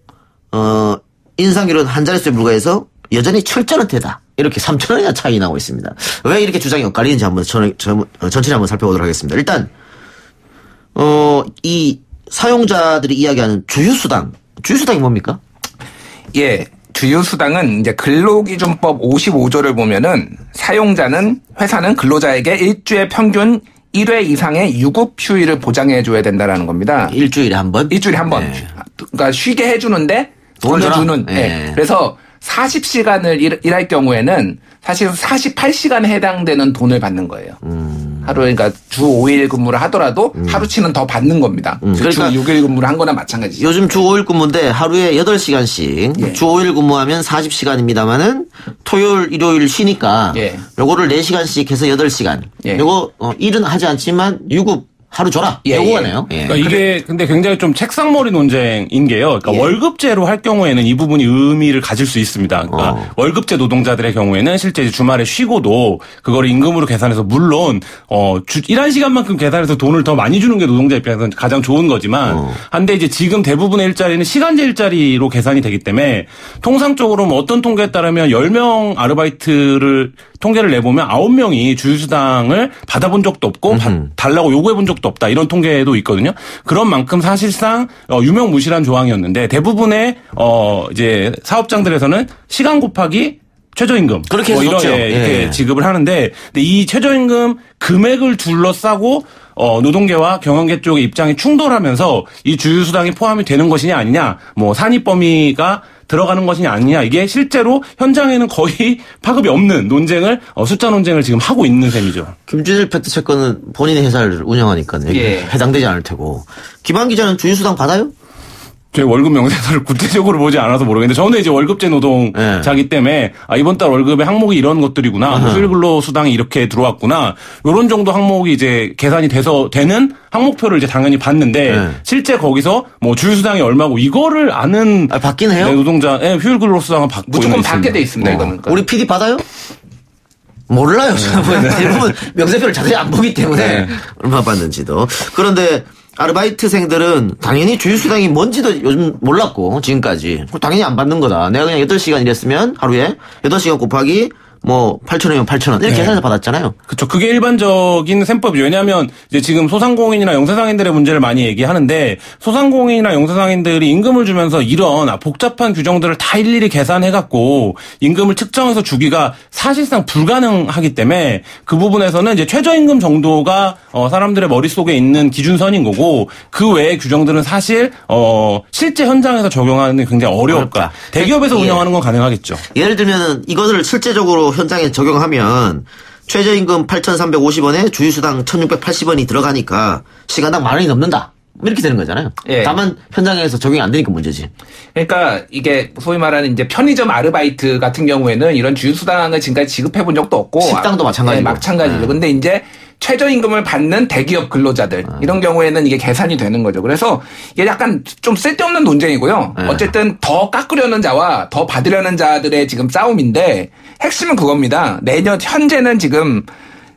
어, 인상률은 한 자릿수에 불과해서 여전히 철저한테다. 이렇게 3천 원이나 차이 나고 있습니다. 왜 이렇게 주장이 엇갈리는지 한번 전, 전, 어, 전체를 한번 살펴보도록 하겠습니다. 일단 어, 이 사용자들이 이야기하는 주유수당. 주유수당이 뭡니까? 예. 주유수당은 이제 근로기준법 55조를 보면은 사용자는 회사는 근로자에게 일주에 평균 1회 이상의 유급 휴일을 보장해 줘야 된다라는 겁니다. 일주일에 한 번? 일주일에 한 번. 네. 그러니까 쉬게 해 주는데 돈을 돈을? 주는. 예. 예. 그래서 40시간을 일, 일할 경우에는 사실 48시간에 해당되는 돈을 받는 거예요. 음. 하루 그러니까 주 5일 근무를 하더라도 하루치는 더 받는 겁니다. 주 그러니까 6일 근무를 한 거나 마찬가지죠. 요즘 주 5일 근무인데 하루에 8시간씩 예. 주 5일 근무하면 40시간입니다만은 토요일, 일요일 쉬니까 예. 요거를 4시간씩 해서 8시간. 예. 요거 어, 일은 하지 않지만 유급 하루 줘라. 예, 요거네요. 예. 그러니까 이게 근데 굉장히 좀 책상머리 논쟁인 게요. 그러니까 예. 월급제로 할 경우에는 이 부분이 의미를 가질 수 있습니다. 그러니까 어. 월급제 노동자들의 경우에는 실제 주말에 쉬고도 그걸 임금으로 계산해서 물론 어 주, 일한 시간만큼 계산해서 돈을 더 많이 주는 게 노동자 입장에서는 가장 좋은 거지만 어. 한데 이제 지금 대부분의 일자리는 시간제 일자리로 계산이 되기 때문에 통상적으로 뭐 어떤 통계에 따르면 10명 아르바이트를 통계를 내보면 9명이 주유수당을 받아본 적도 없고 받- 달라고 요구해 본 적도 없다. 이런 통계도 있거든요. 그런 만큼 사실상 어, 유명무실한 조항이었는데 대부분의 어 이제 사업장들에서는 시간 곱하기 최저임금 그렇게 뭐 해서 이런. 예, 이렇게 예. 지급을 하는데 근데 이 최저임금 금액을 둘러싸고 어, 노동계와 경영계 쪽의 입장이 충돌하면서 이 주유수당이 포함이 되는 것이냐 아니냐, 뭐 산입 범위가 들어가는 것이냐 아니냐 이게 실제로 현장에는 거의 파급이 없는 논쟁을 어, 숫자 논쟁을 지금 하고 있는 셈이죠. 김준일 팩트체크는 본인의 회사를 운영하니까 예. 해당되지 않을 테고. 김한 기자는 주유수당 받아요? 제 월급 명세서를 구체적으로 보지 않아서 모르겠는데 저는 이제 월급제 노동자기 때문에 아 이번 달 월급의 항목이 이런 것들이구나 휴일 근로 수당이 이렇게 들어왔구나 요런 정도 항목이 이제 계산이 돼서 되는 항목표를 이제 당연히 봤는데 네. 실제 거기서 뭐 주유 수당이 얼마고 이거를 아는 아, 받긴 해요? 네, 노동자 예, 휴일 근로 수당은 받고 무조건 있는 받게 돼 있습니다. 있습니다. 이거는. 우리 PD 받아요? 몰라요. 저는 대부분 명세표를 자세히 안 보기 때문에 얼마 받는지도. 그런데 아르바이트생들은 당연히 주유수당이 뭔지도 요즘 몰랐고 지금까지 당연히 안 받는 거다. 내가 그냥 8시간 일했으면 하루에 8시간 곱하기 뭐 8천 원이면 8천 원 이렇게 계산해서 받았잖아요. 그렇죠. 그게 일반적인 셈법이죠. 왜냐하면 이제 지금 소상공인이나 영세상인들의 문제를 많이 얘기하는데 소상공인이나 영세상인들이 임금을 주면서 이런 아, 복잡한 규정들을 다 일일이 계산해갖고 임금을 측정해서 주기가 사실상 불가능하기 때문에 그 부분에서는 이제 최저임금 정도가 어, 사람들의 머릿속에 있는 기준선인 거고 그 외의 규정들은 사실 어, 실제 현장에서 적용하는 게 굉장히 어려웠다. 어렵다. 대기업에서 예. 운영하는 건 가능하겠죠. 예를 들면은 이것을 실제적으로 현장에 적용하면 최저임금 8,350원에 주유수당 1,680원이 들어가니까 시간당 만 원이 넘는다. 이렇게 되는 거잖아요. 예. 다만 현장에서 적용이 안 되니까 문제지. 그러니까 이게 소위 말하는 이제 편의점 아르바이트 같은 경우에는 이런 주유수당을 지금까지 지급해 본 적도 없고 식당도 아, 마찬가지고. 네, 마찬가지죠. 네. 근데 이제 최저임금을 받는 대기업 근로자들 아. 이런 경우에는 이게 계산이 되는 거죠. 그래서 이게 약간 좀 쓸데없는 논쟁이고요. 네. 어쨌든 더 깎으려는 자와 더 받으려는 자들의 지금 싸움인데 핵심은 그겁니다. 내년 현재는 지금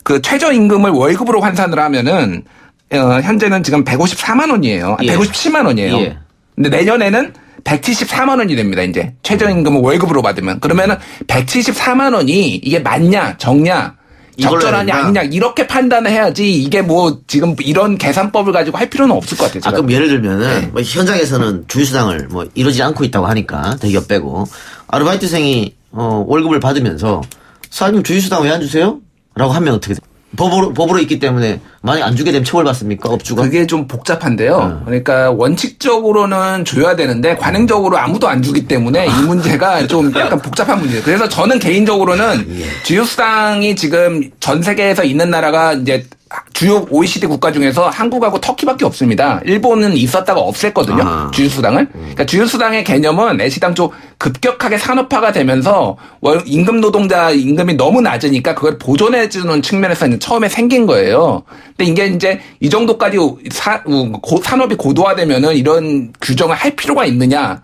그 최저임금을 월급으로 환산을 하면은 어, 현재는 지금 154만 원이에요. 아, 예. 157만 원이에요. 예. 근데 내년에는 174만 원이 됩니다. 이제 최저임금을 월급으로 받으면 그러면은 174만 원이 이게 맞냐 적냐 적절하냐 아니냐 이렇게 판단을 해야지 이게 뭐 지금 이런 계산법을 가지고 할 필요는 없을 것 같아요. 아, 그럼 예를 들면은 네. 뭐 현장에서는 주휴수당을 뭐 이루지 않고 있다고 하니까 대기업 빼고 아르바이트생이 어, 월급을 받으면서 사장님 주휴수당 왜 안 주세요? 라고 하면 어떻게 돼? 법으로 법으로 있기 때문에 만약 안 주게 되면 처벌받습니까 업주가? 그게 좀 복잡한데요. 그러니까 원칙적으로는 줘야 되는데 관행적으로 아무도 안 주기 때문에 이 문제가 좀 약간 복잡한 문제예요. 그래서 저는 개인적으로는 주유수당이 지금 전 세계에서 있는 나라가 이제 주요 OECD 국가 중에서 한국하고 터키밖에 없습니다. 일본은 있었다가 없앴거든요. 아. 주유수당을. 그러니까 주유수당의 개념은 애시당초 급격하게 산업화가 되면서 월 임금 노동자 임금이 너무 낮으니까 그걸 보존해주는 측면에서 처음에 생긴 거예요. 근데 이게 이제 이 정도까지 사, 고- 산업이 고도화되면은 이런 규정을 할 필요가 있느냐.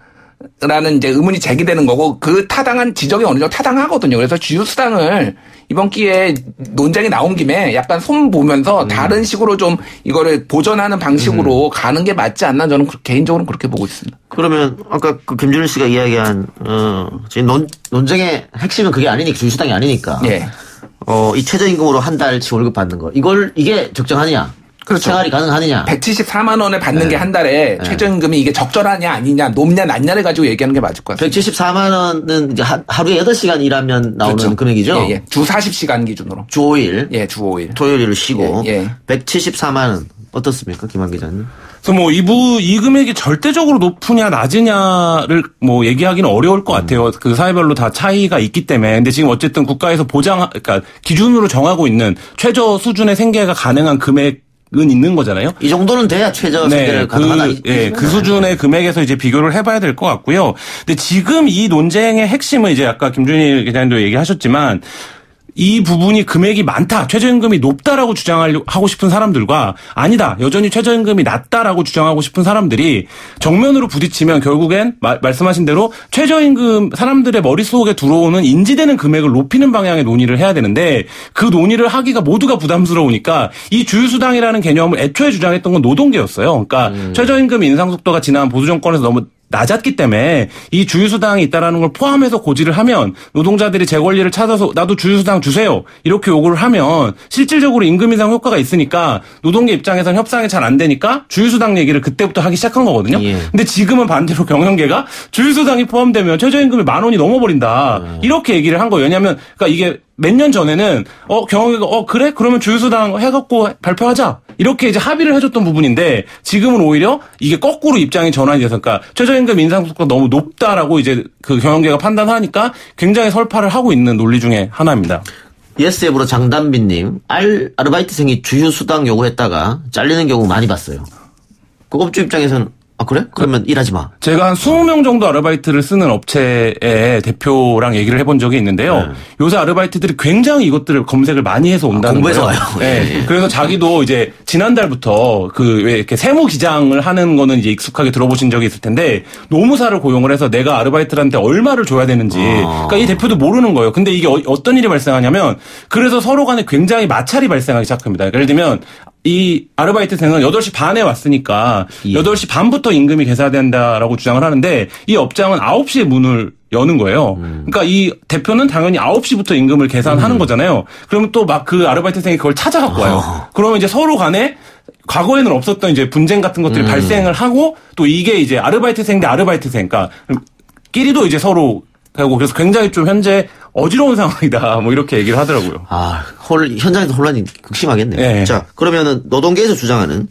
라는 이제 의문이 제기되는 거고 그 타당한 지적이 어느 정도 타당하거든요. 그래서 주유수당을 이번 기회에 논쟁이 나온 김에 약간 손 보면서 다른 식으로 좀 이거를 보전하는 방식으로 가는 게 맞지 않나 저는 그- 개인적으로 그렇게 보고 있습니다. 그러면 아까 그 김준일 씨가 이야기한 어 지금 논 논쟁의 핵심은 그게 아니니까 주휴수당이 아니니까. 예. 어 이 최저임금으로 한 달치 월급 받는 거 이걸 이게 적정하냐? 그렇죠. 생활이 가능하느냐? 174만 원을 받는 게한 달에 최저임금이 이게 적절하냐 아니냐 높냐 낮냐를 가지고 얘기하는 게 맞을 것 같아요. 174만 원은 이제 하, 하루에 8시간 일하면 나오는 그렇죠. 금액이죠. 예, 예. 주 40시간 기준으로. 주 5일, 예, 주 5일. 토요일을 쉬고 예, 예. 174만 원 어떻습니까, 김한 기자님? 그래서 뭐 이부 이 금액이 절대적으로 높으냐 낮으냐를 뭐 얘기하기는 어려울 것 같아요. 그 사회별로 다 차이가 있기 때문에. 근데 지금 어쨌든 국가에서 보장 그러니까 기준으로 정하고 있는 최저 수준의 생계가 가능한 금액 은 있는 거잖아요. 이 정도는 돼야 최저 생계를 네, 가능하다. 그, 이- 예, 이그 수준의 금액에서 이제 비교를 해봐야 될 것 같고요. 근데 지금 이 논쟁의 핵심은 이제 아까 김준일 기자님도 얘기하셨지만 이 부분이 금액이 많다, 최저임금이 높다라고 주장하고 싶은 사람들과 아니다, 여전히 최저임금이 낮다라고 주장하고 싶은 사람들이 정면으로 부딪히면 결국엔 마- 말씀하신 대로 최저임금 사람들의 머릿속에 들어오는 인지되는 금액을 높이는 방향의 논의를 해야 되는데 그 논의를 하기가 모두가 부담스러우니까 이 주유수당이라는 개념을 애초에 주장했던 건 노동계였어요. 그러니까 최저임금 인상 속도가 지난 보수 정권에서 너무 낮았기 때문에 이 주유수당이 있다라는 걸 포함해서 고지를 하면 노동자들이 제 권리를 찾아서 나도 주유수당 주세요 이렇게 요구를 하면 실질적으로 임금 인상 효과가 있으니까 노동계 입장에서는 협상이 잘 안 되니까 주유수당 얘기를 그때부터 하기 시작한 거거든요. 예. 근데 지금은 반대로 경영계가 주유수당이 포함되면 최저임금이 만 원이 넘어버린다 이렇게 얘기를 한 거예요. 왜냐하면 그러니까 이게 몇 년 전에는 어 경영계가 어 그래 그러면 주휴수당 해갖고 발표하자 이렇게 이제 합의를 해줬던 부분인데 지금은 오히려 이게 거꾸로 입장이 전환이 돼서 그러니까 최저임금 인상 속도가 너무 높다라고 이제 그 경영계가 판단하니까 굉장히 설파를 하고 있는 논리 중에 하나입니다. 예스 앱으로 장담빈님, 알, 아르바이트생이 주휴 수당 요구했다가 잘리는 경우 많이 봤어요. 그 업주 입장에서는, 아, 그래? 그러면 일하지 마. 제가 한 20명 정도 아르바이트를 쓰는 업체의 대표랑 얘기를 해본 적이 있는데요. 요새 아르바이트들이 굉장히 이것들을 검색을 많이 해서 온다는 공부해서 거예요. 와요. 네. 예, 예. 그래서 자기도 이제 지난달부터 그 왜 이렇게 세무 기장을 하는 거는 이제 익숙하게 들어보신 적이 있을 텐데 노무사를 고용을 해서 내가 아르바이트한테 얼마를 줘야 되는지 아. 그러니까 이 대표도 모르는 거예요. 근데 이게 어, 어떤 일이 발생하냐면 그래서 서로 간에 굉장히 마찰이 발생하기 시작합니다. 예를 들면 이 아르바이트생은 8시 반에 왔으니까 예. 8시 반부터 임금이 계산된다라고 주장을 하는데 이 업장은 9시에 문을 여는 거예요. 그러니까 이 대표는 당연히 9시부터 임금을 계산하는 거잖아요. 그러면 또 막 그 아르바이트생이 그걸 찾아갖고 와요. 그러면 이제 서로 간에 과거에는 없었던 이제 분쟁 같은 것들이 발생을 하고 또 이게 이제 아르바이트생 대 아르바이트생, 그러니까 끼리도 이제 서로 하고 그래서 굉장히 좀 현재 어지러운 상황이다. 뭐 이렇게 얘기를 하더라고요. 아, 홀, 현장에서 혼란이 극심하겠네요. 예. 자, 그러면은 노동계에서 주장하는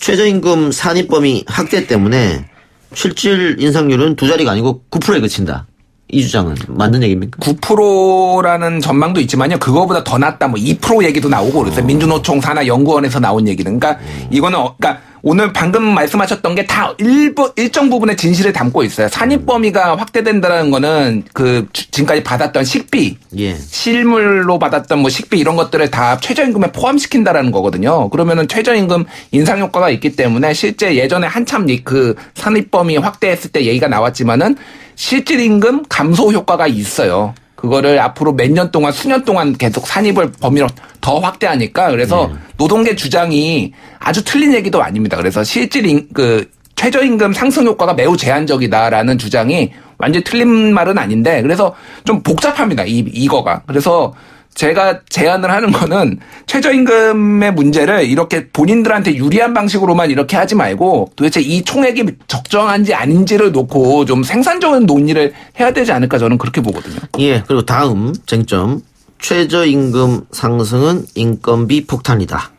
최저임금 산입범위 확대 때문에 실질 인상률은 두 자리가 아니고 9%에 그친다. 이 주장은 맞는 얘기입니까? 9%라는 전망도 있지만요. 그거보다 더 낮다. 뭐 2% 얘기도 나오고 그래서 민주노총 산하 연구원에서 나온 얘기는. 그러니까 이거는 어, 그러니까 오늘 방금 말씀하셨던 게 다 일부 일정 부분의 진실을 담고 있어요. 산입 범위가 확대된다는 거는 그 주- 지금까지 받았던 식비 예. 실물로 받았던 뭐 식비 이런 것들을 다 최저임금에 포함시킨다라는 거거든요. 그러면은 최저임금 인상 효과가 있기 때문에 실제 예전에 한참 이그 산입 범위 확대했을 때 얘기가 나왔지만은 실질 임금 감소 효과가 있어요. 그거를 앞으로 몇 년 동안 수년 동안 계속 산입을 범위로 더 확대하니까 그래서 노동계 주장이 아주 틀린 얘기도 아닙니다. 그래서 실질 임, 그 최저임금 상승 효과가 매우 제한적이다라는 주장이 완전히 틀린 말은 아닌데 그래서 좀 복잡합니다. 이 이거가. 그래서 제가 제안을 하는 거는 최저임금의 문제를 이렇게 본인들한테 유리한 방식으로만 이렇게 하지 말고 도대체 이 총액이 적정한지 아닌지를 놓고 좀 생산적인 논의를 해야 되지 않을까 저는 그렇게 보거든요. 예, 그리고 다음 쟁점. 최저임금 상승은 인건비 폭탄이다.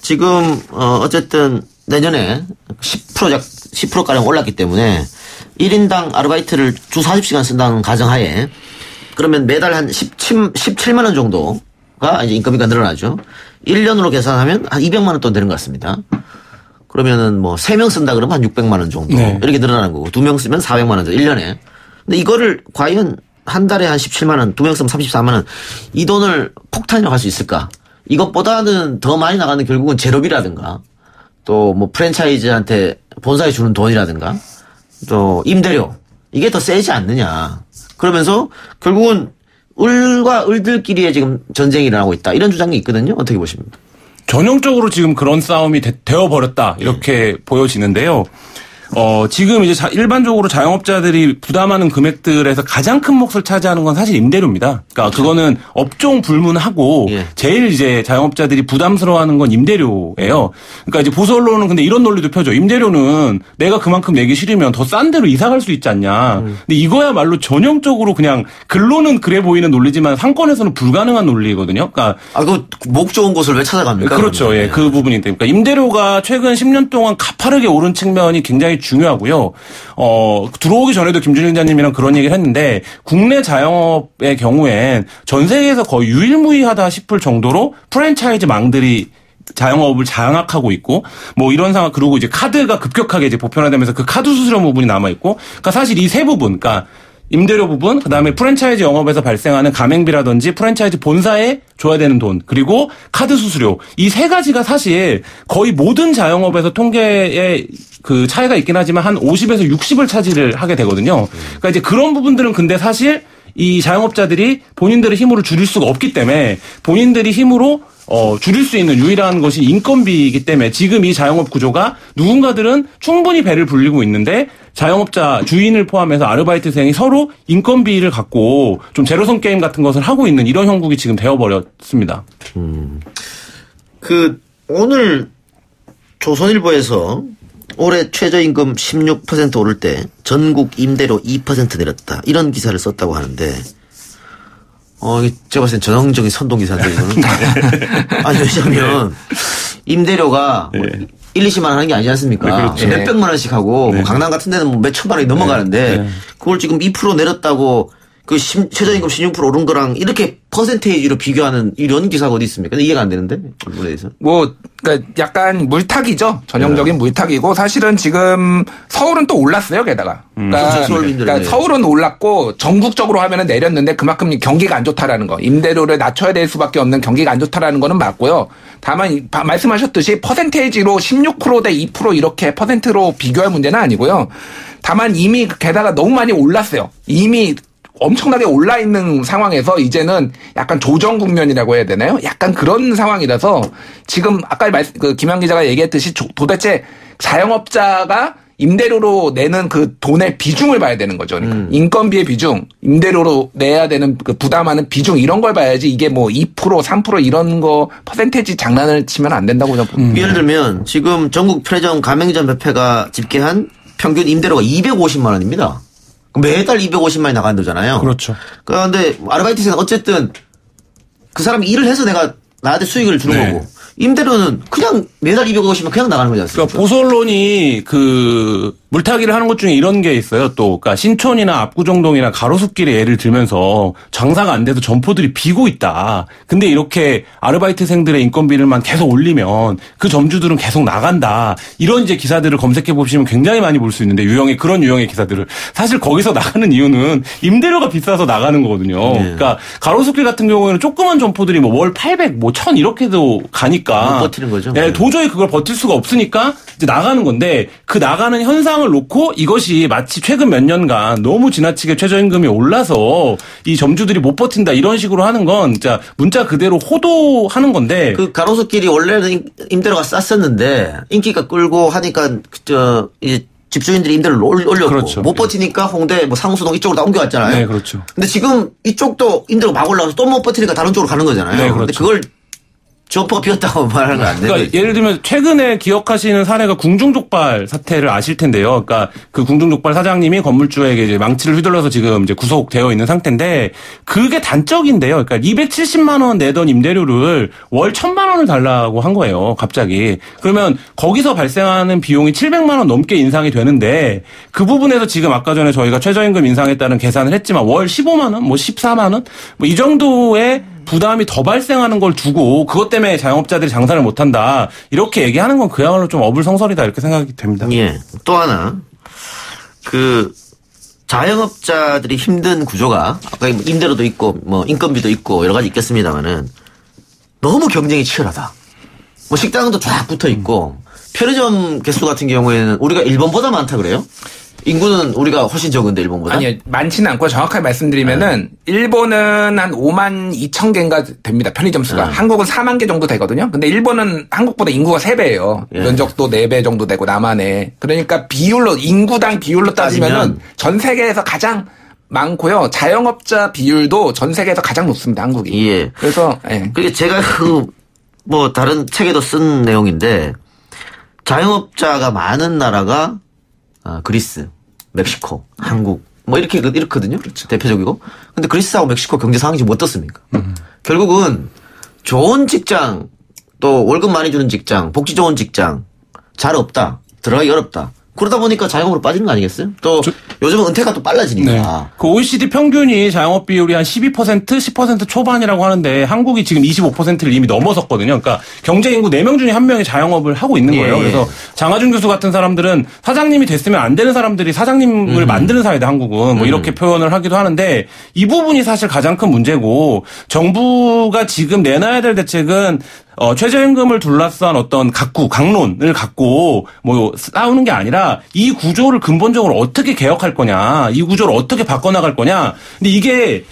지금, 어, 어쨌든 내년에 10%작, 10%가량 올랐기 때문에 1인당 아르바이트를 주 40시간 쓴다는 가정하에 그러면 매달 한 17, 17만 원 정도가 이제 인건비가 늘어나죠. 1년으로 계산하면 한 200만 원 돈 되는 것 같습니다. 그러면은 뭐 3명 쓴다 그러면 한 600만 원 정도 네. 이렇게 늘어나는 거고 2명 쓰면 400만 원 정도 1년에. 근데 이거를 과연 한 달에 한 17만 원, 2명 쓰면 34만 원 이 돈을 폭탄이라고 할 수 있을까? 이것보다는 더 많이 나가는 결국은 제로비라든가 또 뭐 프랜차이즈한테 본사에 주는 돈이라든가 또 임대료 이게 더 세지 않느냐. 그러면서 결국은 을과 을들끼리의 지금 전쟁이 일어나고 있다. 이런 주장이 있거든요. 어떻게 보십니까? 전형적으로 지금 그런 싸움이 되, 어버렸다 이렇게 보여지는데요. 어, 지금 이제 자- 일반적으로 자영업자들이 부담하는 금액들에서 가장 큰 몫을 차지하는 건 사실 임대료입니다. 그러니까 그거는 업종 불문하고 예. 제일 이제 자영업자들이 부담스러워하는 건 임대료예요. 그러니까 이제 보수 언론은 근데 이런 논리도 펴죠. 임대료는 내가 그만큼 내기 싫으면 더 싼 데로 이사 갈 수 있지 않냐. 음. 근데 이거야말로 전형적으로 그냥 근로는 그래 보이는 논리지만 상권에서는 불가능한 논리거든요. 그러니까 아, 그목 좋은 곳을 왜 찾아갑니까? 그렇죠. 그러면? 예, 그 부분이 되니까 임대료가 최근 10년 동안 가파르게 오른 측면이 굉장히 중요하고요. 어, 들어오기 전에도 김준일 기자님이랑 그런 얘기를 했는데 국내 자영업의 경우엔 전 세계에서 거의 유일무이하다 싶을 정도로 프랜차이즈 망들이 자영업을 장악하고 있고 뭐 이런 상황 그리고 이제 카드가 급격하게 이제 보편화되면서 그 카드 수수료 부분이 남아 있고 그러니까 사실 이 세 부분 그러니까 임대료 부분, 그다음에 프랜차이즈 영업에서 발생하는 가맹비라든지 프랜차이즈 본사에 줘야 되는 돈, 그리고 카드 수수료 이 세 가지가 사실 거의 모든 자영업에서 통계에 그 차이가 있긴 하지만 한 50에서 60을 차지를 하게 되거든요. 그러니까 이제 그런 부분들은 근데 사실 이 자영업자들이 본인들의 힘으로 줄일 수가 없기 때문에 본인들이 힘으로 어, 줄일 수 있는 유일한 것이 인건비이기 때문에 지금 이 자영업 구조가 누군가들은 충분히 배를 불리고 있는데 자영업자 주인을 포함해서 아르바이트생이 서로 인건비를 갖고 좀 제로섬 게임 같은 것을 하고 있는 이런 형국이 지금 되어버렸습니다. 그 오늘 조선일보에서 올해 최저임금 16% 오를 때 전국 임대료 2% 내렸다. 이런 기사를 썼다고 하는데 어 제가 봤을 땐 전형적인 선동 기사인데 이거는. 아니 왜냐면 임대료가 뭐 1, 20만 원 하는 게 아니지 않습니까? 네, 그렇죠. 몇 백만 원씩 하고 뭐 강남 같은 데는 뭐 몇 천만 원이 넘어가는데 그걸 지금 2% 내렸다고 그 심- 최저임금 16% 오른 거랑 이렇게 퍼센테이지로 비교하는 이런 기사가 어디 있습니까? 근데 이해가 안 되는데 일본에서. 뭐, 그러니까 약간 물타기죠. 전형적인 네. 물타기고 사실은 지금 서울은 또 올랐어요, 게다가. 그러니까, 그렇죠. 그러니까 서울은 올랐고 전국적으로 하면은 내렸는데 그만큼 경기가 안 좋다라는 거. 임대료를 낮춰야 될 수밖에 없는 경기가 안 좋다라는 거는 맞고요. 다만 말씀하셨듯이 퍼센테이지로 16%대 2% 이렇게 퍼센트로 비교할 문제는 아니고요. 다만 이미 게다가 너무 많이 올랐어요. 이미 엄청나게 올라 있는 상황에서 이제는 약간 조정 국면이라고 해야 되나요? 약간 그런 상황이라서 지금 아까 말, 그 김현 기자가 얘기했듯이 조- 도대체 자영업자가 임대료로 내는 그 돈의 비중을 봐야 되는 거죠. 그러니까 인건비의 비중, 임대료로 내야 되는 그 부담하는 비중 이런 걸 봐야지 이게 뭐 2% 3% 이런 거 퍼센테이지 장난을 치면 안 된다고 저는 봅니다. 예를 들면 지금 전국 편의점 가맹점 협회가 집계한 평균 임대료가 250만 원입니다. 매달 250만이 나가는 거잖아요. 그렇죠. 그런데 아르바이트생은 어쨌든 그 사람이 일을 해서 내가 나한테 수익을 주는 네. 거고 임대료는 그냥 매달 250만 그냥 나가는 거지 않습니까? 그러니까 보수 언론이 그 물타기를 하는 것 중에 이런 게 있어요. 또 그러니까 신촌이나 압구정동이나 가로수길에 예를 들면서 장사가 안 돼서 점포들이 비고 있다. 근데 이렇게 아르바이트생들의 인건비를만 계속 올리면 그 점주들은 계속 나간다. 이런 이제 기사들을 검색해 보시면 굉장히 많이 볼 수 있는데 유형의 그런 유형의 기사들을 사실 거기서 나가는 이유는 임대료가 비싸서 나가는 거거든요. 그러니까 가로수길 같은 경우에는 조그만 점포들이 뭐 월 800, 뭐 1000 이렇게도 가니까 없으니까 못 버티는 거죠. 예, 네. 도저히 그걸 버틸 수가 없으니까 이제 나가는 건데 그 나가는 현상을 놓고 이것이 마치 최근 몇 년간 너무 지나치게 최저임금이 올라서 이 점주들이 못 버틴다 이런 식으로 하는 건 진짜 문자 그대로 호도하는 건데 그 가로수길이 원래는 임- 임대료가 쌌었는데 인기가 끌고 하니까 그저 이 집주인들이 임대료를 올- 올렸고 그렇죠. 못 버티니까 홍대 뭐 상수동 이쪽으로 다 옮겨왔잖아요. 네, 그렇죠. 근데 지금 이쪽도 임대료가 막 올라가서 또 못 버티니까 다른 쪽으로 가는 거잖아요. 네, 근데 그렇죠. 그걸 점포가 비었다고 말하는 건 안 되는 그러니까. 예를 들면 최근에 기억하시는 사례가 궁중족발 사태를 아실 텐데요. 그러니까 그 궁중족발 사장님이 건물주에게 이제 망치를 휘둘러서 지금 이제 구속되어 있는 상태인데 그게 단적인데요. 그러니까 270만 원 내던 임대료를 월 1000만 원을 달라고 한 거예요. 갑자기. 그러면 거기서 발생하는 비용이 700만 원 넘게 인상이 되는데 그 부분에서 지금 아까 전에 저희가 최저임금 인상에 따른 계산을 했지만 월 15만 원, 뭐 14만 원, 뭐 이 정도의 부담이 더 발생하는 걸 두고 그것 때문에 자영업자들이 장사를 못한다 이렇게 얘기하는 건 그야말로 좀 어불성설이다 이렇게 생각이 됩니다. 예. 또 하나 그 자영업자들이 힘든 구조가 아까 뭐 임대료도 있고 뭐 인건비도 있고 여러 가지 있겠습니다만은 너무 경쟁이 치열하다. 뭐 식당도 쫙 붙어 있고 편의점 개수 같은 경우에는 우리가 일본보다 많다 그래요? 인구는 우리가 훨씬 적은데 일본보다. 아니요, 많지는 않고 정확하게 말씀드리면은 일본은 한 5만 2천 개인가 됩니다. 편의점 수가. 네. 한국은 4만 개 정도 되거든요. 근데 일본은 한국보다 인구가 3배예요. 예. 면적도 4배 정도 되고 남한에. 그러니까 비율로 인구당 비율로 따지면은 따지면. 전 세계에서 가장 많고요. 자영업자 비율도 전 세계에서 가장 높습니다. 한국이. 예. 그래서 예. 그게 제가 그 뭐 다른 책에도 쓴 내용인데 자영업자가 많은 나라가 아, 그리스, 멕시코, 한국 뭐 이렇게 이렇거든요. 대표적이고. 근데 그리스하고 멕시코 경제 상황이 지금 어떻습니까? 결국은 좋은 직장 또 월급 많이 주는 직장, 복지 좋은 직장 잘 없다. 들어가기 어렵다. 그러다 보니까 자영업으로 빠지는 거 아니겠어요? 또 요즘은 은퇴가 또 빨라지니까. 네. 그 OECD 평균이 자영업 비율이 한 12% 10% 초반이라고 하는데 한국이 지금 25%를 이미 넘어섰거든요. 그러니까 경제 인구 4명 중에 1명이 자영업을 하고 있는 거예요. 예. 그래서 장하준 교수 같은 사람들은 사장님이 됐으면 안 되는 사람들이 사장님을 음. 만드는 사회다 한국은 뭐 이렇게 표현을 하기도 하는데 이 부분이 사실 가장 큰 문제고 정부가 지금 내놔야 될 대책은 어, 최저임금을 둘러싼 어떤 각구, 강론을 갖고 뭐 싸우는 게 아니라 이 구조를 근본적으로 어떻게 개혁할 거냐, 이 구조를 어떻게 바꿔나갈 거냐. 근데 이게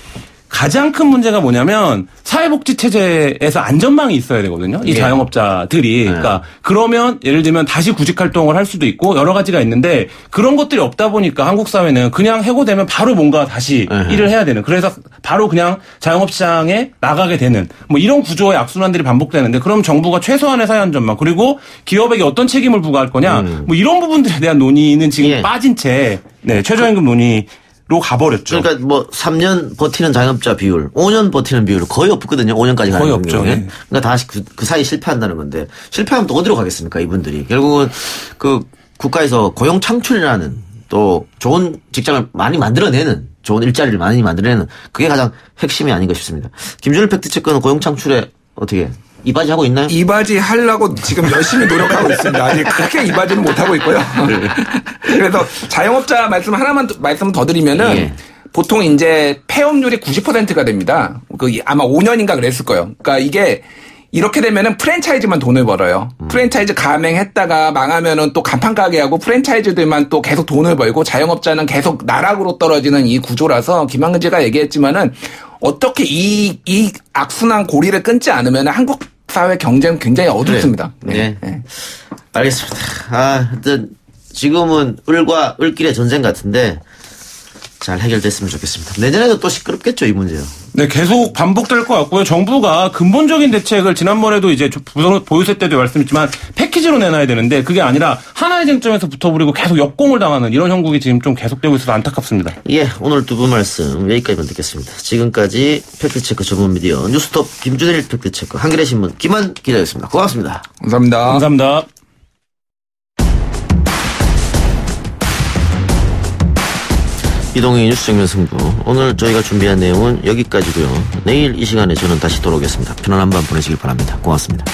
가장 큰 문제가 뭐냐면 사회복지 체제에서 안전망이 있어야 되거든요. 이 예. 자영업자들이. 그러니까 그러면 예를 들면 다시 구직 활동을 할 수도 있고 여러 가지가 있는데 그런 것들이 없다 보니까 한국 사회는 그냥 해고되면 바로 뭔가 다시 에헤. 일을 해야 되는. 그래서 바로 그냥 자영업 시장에 나가게 되는 뭐 이런 구조의 악순환들이 반복되는데 그럼 정부가 최소한의 사회 안전망 그리고 기업에게 어떤 책임을 부과할 거냐 뭐 이런 부분들에 대한 논의는 지금 음. 예. 빠진 채 네, 최저임금 논의 로 가버렸죠. 그러니까 뭐 3년 버티는 자영업자 비율, 5년 버티는 비율 거의 없거든요. 5년까지 가는 거의 없죠. 네. 그러니까 다시 그, 그 사이 실패한다는 건데 실패하면 또 어디로 가겠습니까 이분들이 결국은 그 국가에서 고용 창출이라는 또 좋은 직장을 많이 만들어내는 좋은 일자리를 많이 만들어내는 그게 가장 핵심이 아닌가 싶습니다. 김준일 팩트체크는 고용 창출에 어떻게 이바지 하고 있나요? 이바지 하려고 지금 열심히 노력하고 있습니다. 아직 크게 이바지는 못하고 있고요. 그래서 자영업자 말씀 하나만 더- 말씀 더 드리면은 예. 보통 이제 폐업률이 90%가 됩니다. 그 아마 5년인가 그랬을 거예요. 그러니까 이게 이렇게 되면은 프랜차이즈만 돈을 벌어요. 프랜차이즈 가맹했다가 망하면은 또 간판 가게 하고 프랜차이즈들만 또 계속 돈을 벌고 자영업자는 계속 나락으로 떨어지는 이 구조라서 김한근 씨가 얘기했지만은 어떻게 이, 이 악순환 고리를 끊지 않으면 한국 사회 경쟁은 굉장히 어둡습니다. 네. 네. 알겠습니다. 아, 하여튼 지금은 을과 을길의 전쟁 같은데 잘 해결됐으면 좋겠습니다. 내년에도 또 시끄럽겠죠 이 문제요. 네, 계속 반복될 것 같고요. 정부가 근본적인 대책을 지난번에도 이제 부동- 보유세 때도 말씀했지만 패키지로 내놔야 되는데 그게 아니라 하나의 쟁점에서 붙어버리고 계속 역공을 당하는 이런 형국이 지금 좀 계속되고 있어서 안타깝습니다. 예, 오늘 두 분 말씀 여기까지만 듣겠습니다. 지금까지 팩트체크 전문 미디어 뉴스톱 김준일 팩트체크 한겨레 신문 김한 기자였습니다. 고맙습니다. 감사합니다. 감사합니다. 이동희 뉴스 정면 승부. 오늘 저희가 준비한 내용은 여기까지고요. 내일 이 시간에 저는 다시 돌아오겠습니다. 편안한 밤 보내시길 바랍니다. 고맙습니다.